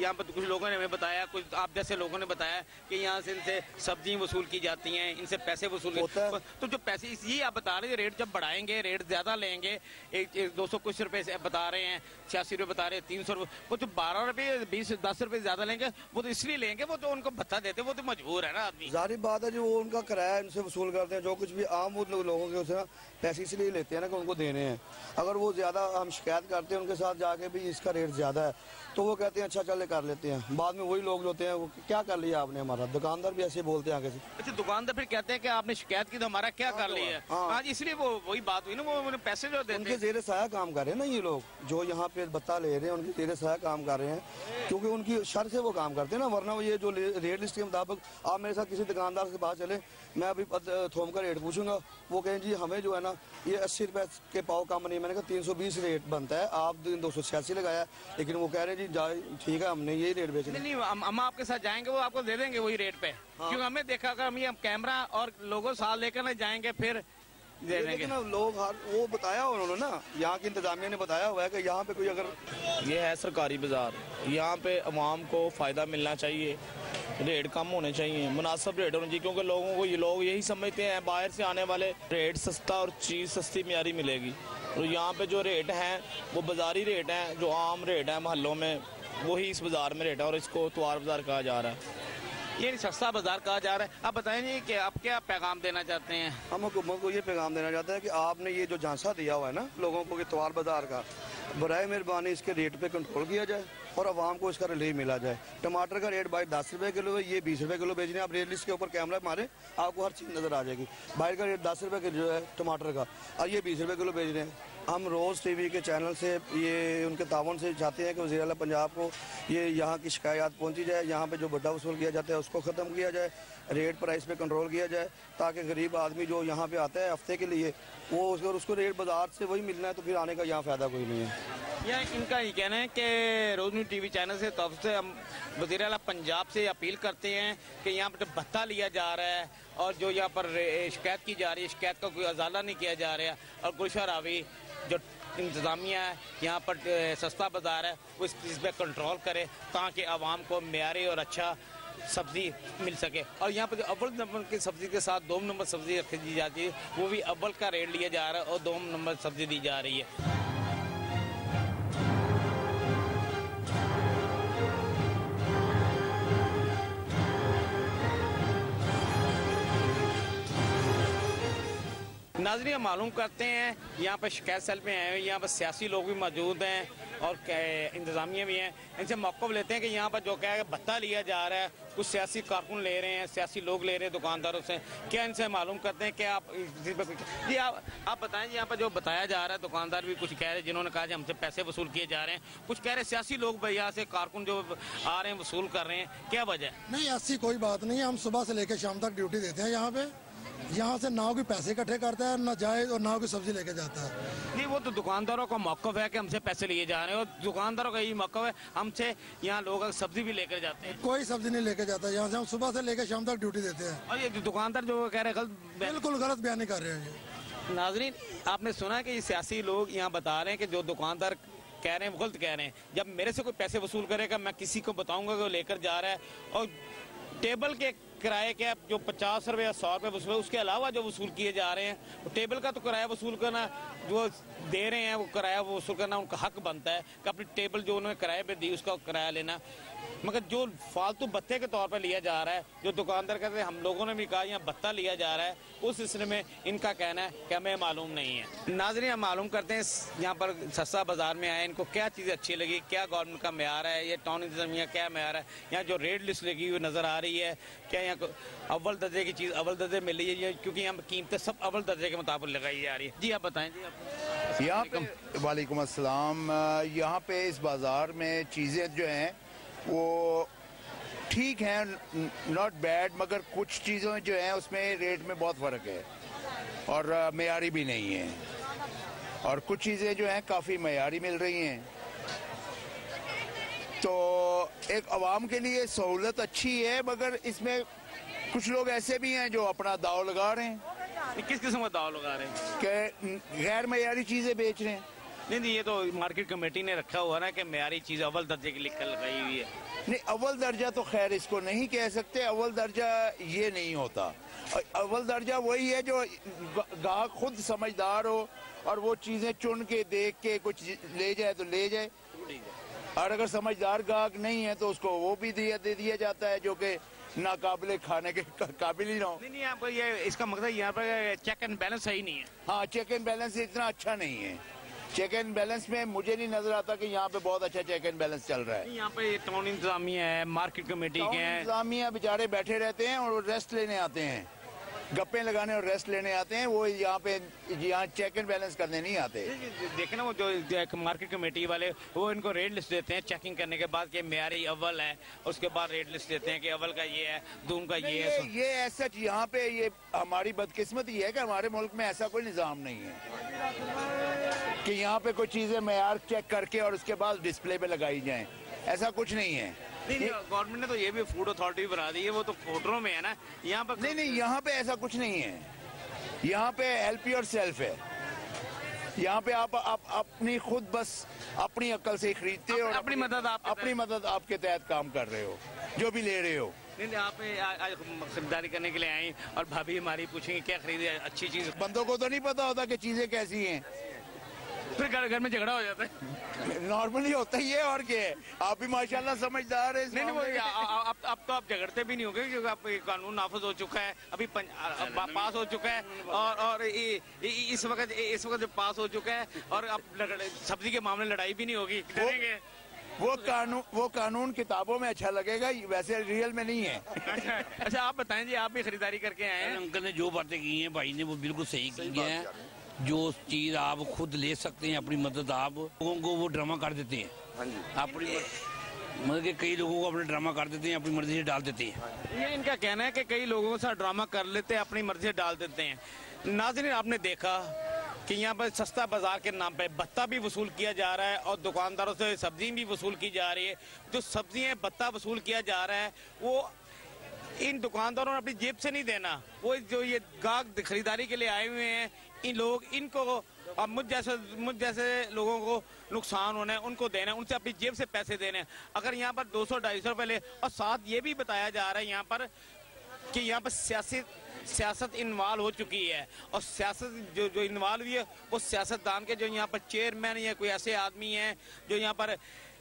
یہاں پر کچھ لوگوں نے ہمیں بتایا کچھ آپ جیسے لوگوں نے بتایا کہ یہاں سے ان سے سبزی وصول کی جاتی ہیں ان سے پیسے وصول تو جو پیسے یہ آپ بتا رہے ہیں ریٹ جب بڑھائیں گے ریٹ زیادہ لیں گے دو سو کچھ روپے بتا رہے ہیں چھیاسی روپے بتا رہے ہیں تین سو روپے وہ جو بارہ روپے بیس دس روپے زیادہ لیں گے وہ تو اس لیے لیں گے وہ تو ان کو بتا دیتے وہ تو مجبور ہے نا آدمی۔
ظاہری بات ہے جو وہ ان کا کرایہ ان سے وصول کرتے ہیں جو کچھ کچھ بھی عام لوگوں کے نا پیسے اس لیے لیتے ہیں نا کہ ان کو دینے ہیں۔ اگر وہ زیادہ ہم شکایت کرتے ہیں ان کے ساتھ جا کے بھی اس کا ریٹ زیادہ ہے تو وہ کہتے ہیں اچھا چلے کر لیتے ہیں۔ بعد میں وہی لوگ جو ہوتے ہیں وہ کیا کر لیا آپ نے ہمارا؟ دکاندار بھی ایسے بولتے ہیں آگے سے۔
اچھا دکاندار پھر کہتے ہیں کہ آپ نے شکایت کی تو ہمارا کیا کر لیا ہاں, ہاں۔, ہاں جی، اس لیے وہ وہی بات ہوئی نا وہ پیسے جو دیتے ہیں ان کے
زیر سایہ کام کر رہے ہیں نا یہ لوگ جو یہاں پہ بتا لے رہے ہیں ان کے زیر سایہ کام کر رہے ہیں۔ کیونکہ ان کی شر سے وہ کام کرتے ہیں نا ورنہ وہ یہ جو ریٹ لسٹ کے مطابق آپ میرے ساتھ کسی دکاندار سے بات چلیں میں ابھی تھوم کا ریٹ پوچھوں گا وہ کہیں جی ہمیں جو ہے نا یہ اسی روپے کے پاؤ کم نہیں میں نے کہا تین سو بیس ریٹ بنتا ہے آپ دو سو چھیاسی لگایا لیکن وہ کہہ رہے ہیں جی ٹھیک ہے ہم نے یہی ریٹ بیچنا
نہیں ہم آپ کے ساتھ جائیں گے وہ آپ کو دے دیں گے وہی ریٹ پہ کیونکہ ہمیں دیکھا کہ ہم یہ کیمرہ اور لوگوں ساتھ لے کر جائیں گے پھر جی، لیکن
لوگ وہ بتایا انہوں نے نا یہاں کی انتظامیہ نے بتایا ہوا ہے کہ یہاں پہ کوئی اگر
یہ ہے سرکاری بازار۔ یہاں پہ عوام کو فائدہ ملنا چاہیے ریٹ کم ہونے چاہیے مناسب ریٹ ہونے چاہیے کیونکہ لوگوں کو یہ لوگ یہی سمجھتے ہیں باہر سے آنے والے ریٹ سستا اور چیز سستی معیاری ملے گی۔ اور یہاں پہ جو ریٹ ہیں وہ بازاری ریٹ ہیں جو عام ریٹ ہیں محلوں میں وہی اس بازار میں ریٹ ہے اور اس کو توار بازار کہا جا رہا ہے۔
یہ سستا بازار کہا جا رہا ہے آپ بتائیں جی کہ آپ کیا پیغام دینا چاہتے ہیں؟
ہم حکومت کو یہ پیغام دینا چاہتے ہیں کہ آپ نے یہ جو جھانسا دیا ہوا ہے نا لوگوں کو کہ اتوار بازار کا، برائے مہربانی اس کے ریٹ پہ کنٹرول کیا جائے اور عوام کو اس کا ریلیف ملا جائے۔ ٹماٹر کا ریٹ باہر دس روپے کلو ہے، یہ بیس روپے کلو بیچنے آپ ریٹ لسٹ کے اوپر کیمرہ مارے، آپ کو ہر چیز نظر آ جائے گی۔ باہر کا ریٹ دس روپے کلو ہے ٹماٹر کا، اور یہ بیس روپے کلو بیچ رہے ہیں۔ ہم روز ٹی وی کے چینل سے یہ ان کے تعاون سے چاہتے ہیں کہ وزیر اعلیٰ پنجاب کو یہ یہاں کی شکایات پہنچی جائے، یہاں پہ جو بڈا وصول کیا جاتا ہے اس کو ختم کیا جائے، ریٹ پرائس پہ کنٹرول کیا جائے تاکہ غریب آدمی جو یہاں پہ آتا ہے ہفتے کے لیے، وہ اس کو ریٹ بازار سے وہی ملنا ہے تو پھر آنے کا یہاں فائدہ کوئی نہیں ہے۔
یہ ان کا یہ کہنا ہے کہ روز نیوز ٹی وی چینل سے تفصیل سے ہم وزیر اعلیٰ پنجاب سے اپیل کرتے ہیں کہ یہاں پہ بھتا لیا جا رہا ہے اور جو یہاں پر شکایت کی جا رہی ہے، شکایت کا کوئی ازالہ نہیں کیا جا رہا ہے۔ اور گلشہ راوی جو انتظامیہ ہے، یہاں پر سستا بازار ہے اس چیز پہ کنٹرول کرے تاکہ عوام کو معیاری اور اچھا سبزی مل سکے۔ اور یہاں پہ جو اول نمبر کی سبزی کے ساتھ دوم نمبر سبزی رکھ دی جاتی ہے، وہ بھی اول کا ریٹ لیا جا رہا ہے اور دوم نمبر سبزی دی جا رہی ہے۔ ناظرین معلوم کرتے ہیں، یہاں پہ شکایت سیل میں آئے ہوئے یہاں پہ سیاسی لوگ بھی موجود ہیں اور انتظامیہ بھی ہیں۔ ان سے موقع لیتے ہیں کہ یہاں پر جو کہہ ہے بتہ لیا جا رہا ہے، کچھ سیاسی کارکن لے رہے ہیں، سیاسی لوگ لے رہے ہیں دکانداروں سے۔ کیا ان سے معلوم کرتے ہیں کہ آپ جی، آپ بتائیں، یہاں پہ جو بتایا جا رہا ہے، دکاندار بھی کچھ کہہ رہے ہیں، جنہوں نے کہا کہ ہم سے پیسے وصول کیے جا رہے ہیں۔ کچھ کہہ رہے ہیں سیاسی لوگ یہاں سے کارکن جو آ رہے ہیں، وصول کر رہے ہیں۔ کیا وجہ ہے؟ نہیں، ایسی کوئی
بات نہیں ہے۔ ہم صبح سے لے کے شام تک ڈیوٹی دیتے ہیں یہاں پہ۔ یہاں سے نہ کوئی پیسے کٹھے کرتا ہے نہ جائے اور نہ کوئی سبزی لے کے جاتا ہے۔
نہیں وہ تو دکانداروں کا موقف ہے کہ ہم سے پیسے لیے جا رہے ہیں اور دکانداروں کا یہ موقف ہے ہم سے یہاں لوگ سبزی بھی لے کر جاتے ہیں۔ کوئی سبزی نہیں لے کے جاتا یہاں سے ہم صبح سے لے کے شام تک ڈیوٹی دیتے ہیں۔ اور یہ دکاندار جو کہہ رہے غلط بالکل غلط بیانی کر رہے ہیں ناظرین آپ نے سنا کہ یہ سیاسی لوگ یہاں بتا رہے ہیں کہ جو دکاندار کہہ رہے ہیں غلط کہہ رہے ہیں۔ جب میرے سے کوئی پیسے وصول کرے گا میں کسی کو بتاؤں گا کہ وہ لے کر جا رہا ہے اور ٹیبل کے کرائے کے جو پچاس روپے یا سو روپے وصول اس کے علاوہ جو وصول کیے جا رہے ہیں ٹیبل کا تو کرایہ وصول کرنا جو دے رہے ہیں، وہ کرایہ وصول کرنا ان کا حق بنتا ہے کہ اپنی ٹیبل جو انہوں نے کرائے پہ دی، اس کا کرایہ لینا۔ مگر جو فالتو بتے کے طور پر لیا جا رہا ہے جو دکاندار کہتے ہیں ہم لوگوں نے بھی کہا یہاں بتہ لیا جا رہا ہے اس سلسلے میں ان کا کہنا ہے کہ ہمیں معلوم نہیں ہے۔ ناظرین ہم معلوم کرتے ہیں یہاں پر سستا بازار میں آئے ان کو کیا چیزیں اچھی لگی کیا گورنمنٹ کا معیار ہے یہ ٹاؤن انتظامیہ کیا معیار ہے؟ یہاں جو ریٹ لسٹ لگی ہوئی نظر آ رہی ہے کیا یہاں اول درجے کی چیز اول درجے مل رہی ہے کیونکہ یہاں قیمتیں سب اول درجے کے مطابق لگائی جا رہی ہے جی آپ بتائیں جی آپ
وعلیکم السلام۔ یہاں پہ اس بازار میں چیزیں جو ہیں وہ ٹھیک ہیں ناٹ بیڈ مگر کچھ چیزوں جو ہیں اس میں ریٹ میں بہت فرق ہے۔ اور معیاری بھی نہیں ہے۔ اور کچھ چیزیں جو ہیں کافی معیاری مل رہی ہیں۔ تو ایک عوام کے لیے سہولت اچھی ہے مگر اس میں کچھ لوگ ایسے بھی ہیں جو اپنا داؤ لگا رہے ہیں۔
کس قسم کا داؤ لگا رہے ہیں؟
کہ غیر معیاری چیزیں بیچ رہے ہیں۔
نہیں نہیں یہ تو مارکیٹ کمیٹی نے رکھا ہوا نا کہ معیاری چیز اول درجے کی لکھ کر لگائی ہوئی ہے۔
نہیں اول درجہ تو خیر اس کو نہیں کہہ سکتے اول درجہ یہ نہیں ہوتا۔ اول درجہ وہی ہے جو گاہک خود سمجھدار ہو اور وہ چیزیں چن کے دیکھ کے کچھ لے جائے تو لے جائے۔ اور اگر سمجھدار گاہک نہیں ہے تو اس کو وہ بھی دے دیا جاتا ہے جو کہ ناقابل کھانے کے قابل ہی نہ ہو۔
نہیں آپ یہ اس کا مقصد یہاں پر چیک اینڈ بیلنس صحیح نہیں ہے۔
ہاں چیک اینڈ بیلنس اتنا اچھا نہیں ہے۔ چیک اینڈ بیلنس میں مجھے نہیں نظر آتا کہ یہاں پہ بہت اچھا چیک اینڈ بیلنس چل رہا ہے۔
یہاں پہ ٹاؤن انتظامیہ ہے مارکیٹ کمیٹی کے
انتظامیہ بیچارے بیٹھے رہتے ہیں اور ریسٹ لینے آتے ہیں۔ گپیں لگانے اور ریسٹ لینے آتے ہیں وہ یہاں پہ یہاں چیک اینڈ بیلنس کرنے نہیں آتے۔
جی، جی، جی، دیکھیں نا وہ جو مارکیٹ کمیٹی والے وہ ان کو ریٹ لسٹ دیتے ہیں چیکنگ کرنے کے بعد کہ معیاری اول ہے اس کے بعد ریٹ لسٹ دیتے ہیں کہ اول کا یہ ہے دوم کا یہ ہے۔
یہ ایسا یہاں پہ یہ ہماری بدقسمت یہ ہے کہ ہمارے ملک میں ایسا کوئی نظام نہیں ہے۔ کہ یہاں پہ کوئی چیزیں معیار چیک کر کے اور اس کے بعد ڈسپلے پہ لگائی جائیں ایسا کچھ نہیں ہے۔
گورنمنٹ نے تو یہ بھی فوڈ اتھارٹی بنا دی ہے وہ تو ہوٹلوں میں ہے نا۔ یہاں پہ نہیں نہیں
یہاں پہ ایسا کچھ نہیں ہے۔ یہاں پہ ہیلپ یور سیلف ہے۔ یہاں پہ آپ اپنی خود بس اپنی عقل سے خریدتے ہو اپنی مدد آپ اپنی مدد آپ کے تحت کام کر رہے ہو جو بھی لے رہے ہو۔
نہیں آپ خریداری کرنے کے لیے آئیں اور بھابھی ہماری پوچھیں گے کیا خریدی اچھی چیز۔
بندوں کو تو نہیں پتا ہوتا کہ چیزیں کیسی ہیں۔
پھر گھر میں جھگڑا ہو جاتا ہے۔
نارملی ہوتا ہی ہے اور کیا؟ آپ بھی ماشاءاللہ سمجھدار ہیں نہیں نہیں
تو آپ جھگڑتے بھی نہیں ہوں گے کیونکہ آپ قانون نافذ ہو چکا ہے ابھی پاس ہو چکا ہے اور اور اس وقت اس وقت پاس ہو چکا ہے اور اب سبزی کے معاملے لڑائی بھی نہیں ہوگی ڈریں گے۔
وہ قانون وہ قانون کتابوں میں اچھا لگے گا ویسے ریئل میں نہیں ہے۔
اچھا،, اچھا آپ بتائیں جی آپ بھی خریداری کر کے آئے ہیں؟
انکل نے جو باتیں کی ہیں بھائی نے وہ بالکل صحیح کی ہیں۔ جو چیز آپ خود لے سکتے ہیں اپنی مدد آپ لوگوں کو وہ ڈرامہ کر دیتے ہیں۔ ہاں جی۔ اپنی مطلب کہ کئی لوگوں کو اپنے ڈرامہ کر دیتے ہیں اپنی مرضی سے ڈال دیتے ہیں۔ ہاں جی۔
یہ ان کا کہنا ہے کہ کئی لوگوں سے ساتھ ڈرامہ کر لیتے ہیں اپنی مرضی سے ڈال دیتے ہیں۔ ناظرین آپ نے دیکھا کہ یہاں پر سستا بازار کے نام پہ بتہ بھی وصول کیا جا رہا ہے اور دکانداروں سے سبزی بھی وصول کی جا رہی ہے جو سبزیاں بتہ وصول کیا جا رہا ہے وہ ان دکانداروں نے اپنی جیب سے نہیں دینا۔ وہ جو یہ گاہک خریداری کے لیے آئے ہوئے ہیں ان لوگ ان کو اب مجھ جیسے مجھ جیسے لوگوں کو نقصان ہونا ہے، ان کو دینا ہے، ان سے اپنی جیب سے پیسے دینے ہیں۔ اگر یہاں پر دو سو ڈھائی سو روپے لے، اور ساتھ یہ بھی بتایا جا رہا ہے یہاں پر کہ یہاں پر سیاست سیاست انوال ہو چکی ہے۔ اور سیاست جو جو انوال ہوئی ہے، وہ سیاست دان کے جو یہاں پر چیئرمین یا کوئی ایسے آدمی ہیں جو یہاں پر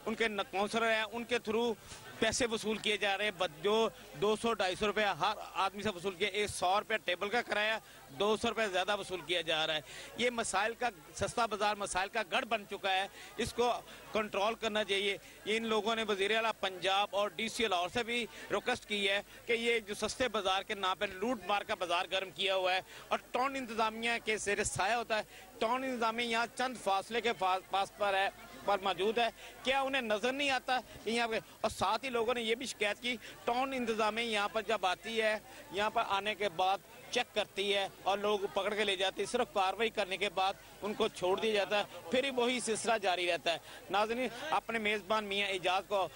ان کے کونسلر ہیں، ان کے تھرو پیسے وصول کیے جا رہے ہیں۔ جو دو سو ڈھائی سو روپے ہر آدمی سے وصول کیا ایک سو روپے ٹیبل کا کرایا دو سو روپے زیادہ وصول کیا جا رہا ہے۔ یہ مسائل کا سستا بازار، مسائل کا گڑھ بن چکا ہے۔ اس کو کنٹرول کرنا چاہیے۔ ان لوگوں نے وزیر اعلیٰ پنجاب اور ڈی سی لاہور سے بھی ریکویسٹ کی ہے کہ یہ جو سستے بازار کے نام پہ لوٹ مار کا بازار گرم کیا ہوا ہے اور ٹاؤن انتظامیہ کے سیرے سایہ ہوتا ہے۔ ٹاؤن انتظامیہ یہاں چند فاصلے کے پاس پر ہے۔ پر موجود ہے۔ کیا انہیں نظر نہیں آتا؟ یہاں پہ اور ساتھ ہی لوگوں نے یہ بھی شکایت کی، ٹون انتظامیں یہاں پر جب آتی ہے، یہاں پر آنے کے بعد چیک کرتی ہے اور لوگ پکڑ کے لے جاتی صرف کاروائی کرنے کے بعد ان کو چھوڑ دیا جاتا ہے، پھر ہی وہی سلسلہ جاری رہتا ہے۔ ناظرین، اپنے میزبان میاں اجاز کو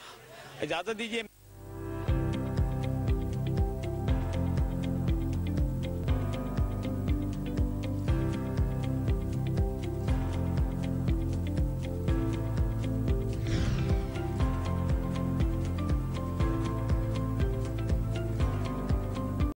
اجازت دیجیے